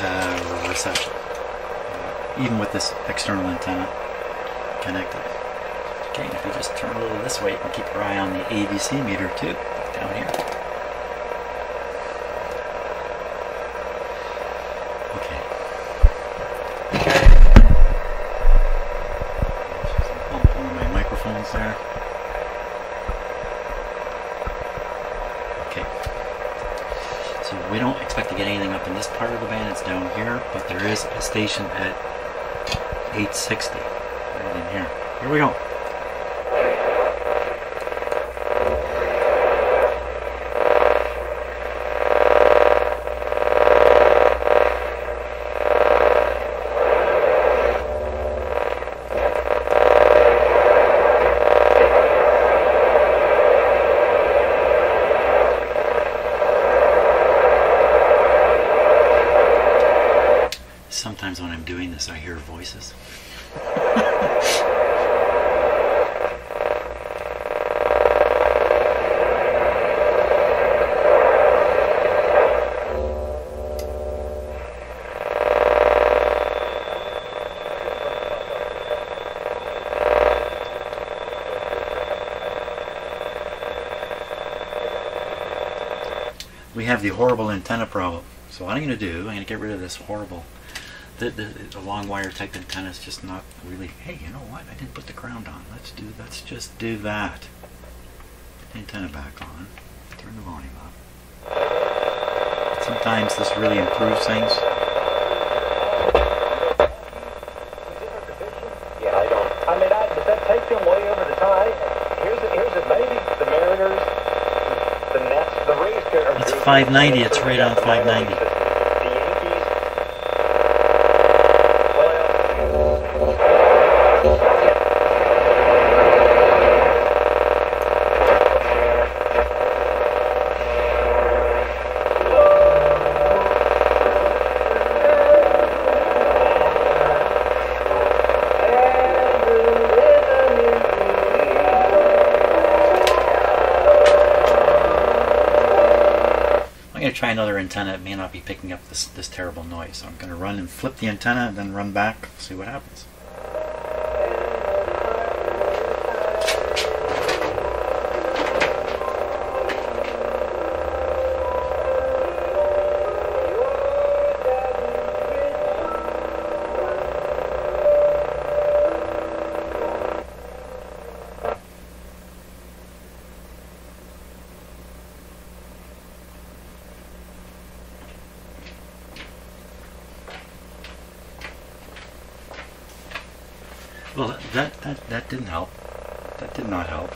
uh, reception, uh, even with this external antenna connected. Okay, if you just turn a little this way, you can keep your eye on the AVC meter too, down here. Okay. One of my microphones there. Okay. So we don't expect to get anything up in this part of the band, it's down here, but there is a station at 860 right in here. Here we go. Sometimes when I'm doing this, I hear voices. we have the horrible antenna problem. So what I'm going to do, I'm going to get rid of this horrible the, the, the long wire type antenna is just not really, hey, you know what, I didn't put the ground on. Let's do, let's just do that. Put the antenna back on. Turn the volume up. Sometimes this really improves things. Yeah, I don't. I mean, I, does that take them way over the tie? Here's it. Here's it. Maybe the Mariners, the Nets, the Rays. It's 590. It's right on 590. Another antenna. It may not be picking up this, this terrible noise. So I'm going to run and flip the antenna and then run back, see what happens. Well, that, that, that didn't help. That did not help.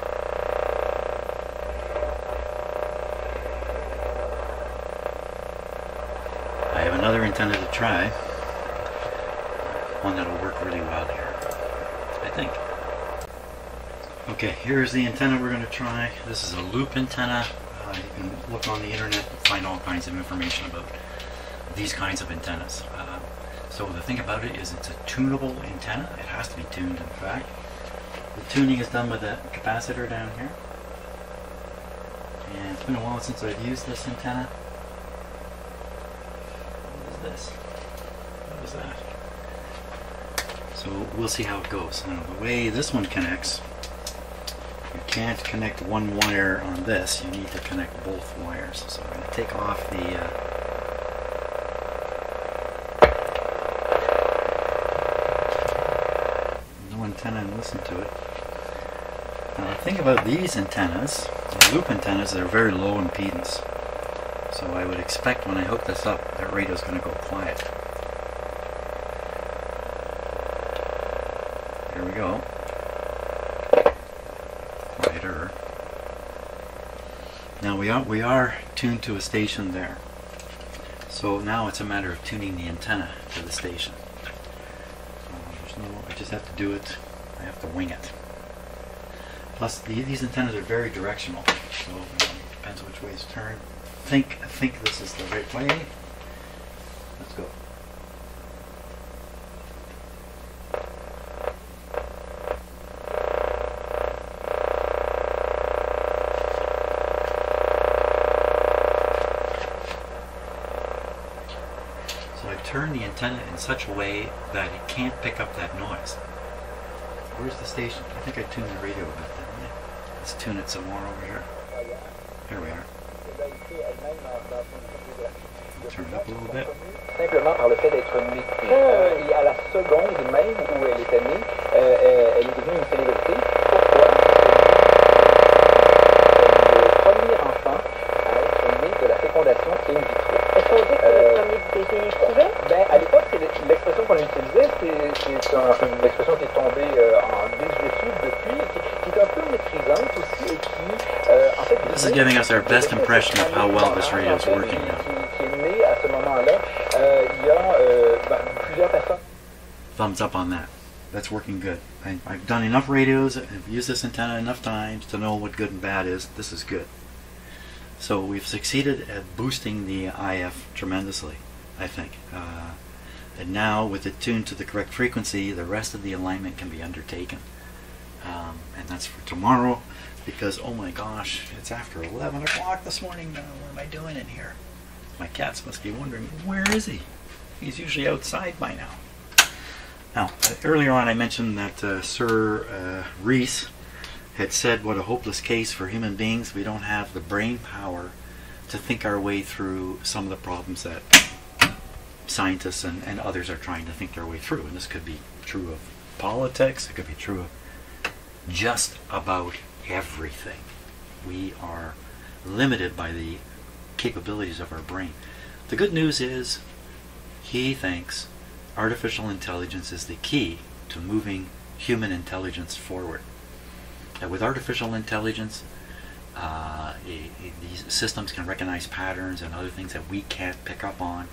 I have another antenna to try. One that'll work really well here. I think. Okay, here's the antenna we're going to try. This is a loop antenna. Uh, you can look on the internet and find all kinds of information about these kinds of antennas. So the thing about it is it's a tunable antenna. It has to be tuned in fact. The tuning is done with a capacitor down here. And it's been a while since I've used this antenna. What is this? What is that? So we'll see how it goes. Now, the way this one connects, you can't connect one wire on this. You need to connect both wires. So I'm going to take off the. Uh, no antenna and listen to it. Now the thing about these antennas, the loop antennas, they're very low impedance. So I would expect when I hook this up, that radio's going to go quiet. Here we go. Quieter. Now we are we are tuned to a station there. So now it's a matter of tuning the antenna to the station. No, I just have to do it. To wing it. Plus, the, these antennas are very directional, so it depends which way it's turned. Think, I think this is the right way. Let's go. So I turn the antenna in such a way that it can't pick up that noise. Where's the station? I think I tuned the radio a bit, didn't I? Let's tune it some more over here. Here we are. Turn it up a little bit. Simplement par le fait d'être née. Euh, à la seconde même où elle était née, giving us our best impression of how well this radio is working now. Thumbs up on that. That's working good. I, I've done enough radios, I've used this antenna enough times to know what good and bad is. This is good. So we've succeeded at boosting the IF tremendously, I think. Uh, and now, with it tuned to the correct frequency, the rest of the alignment can be undertaken. Um, and that's for tomorrow, because oh my gosh, it's after 11 o'clock this morning now. What am I doing in here? My cats must be wondering, where is he? He's usually outside by now. Now, earlier on, I mentioned that uh, Sir uh, Rees had said what a hopeless case for human beings. We don't have the brain power to think our way through some of the problems that scientists and, and others are trying to think their way through. And this could be true of politics, it could be true of just about everything. We are limited by the capabilities of our brain. The good news is, he thinks artificial intelligence is the key to moving human intelligence forward. That with artificial intelligence, uh, i- i- these systems can recognize patterns and other things that we can't pick up on.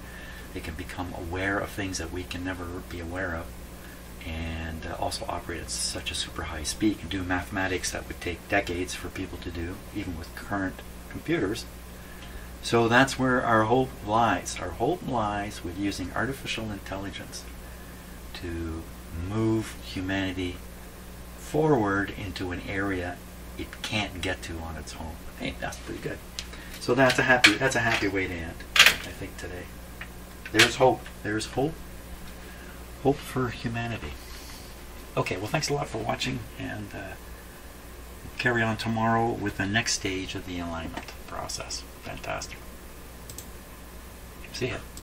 They can become aware of things that we can never be aware of, and uh, also operate at such a super high speed. and do mathematics that would take decades for people to do, even with current computers. So that's where our hope lies. Our hope lies with using artificial intelligence to move humanity forward into an area it can't get to on its own. Hey, that's pretty good. So that's a happy that's a happy way to end, I think today. There's hope. There's hope. Hope for humanity. Okay, well thanks a lot for watching and uh, carry on tomorrow with the next stage of the alignment process. Fantastic. See ya.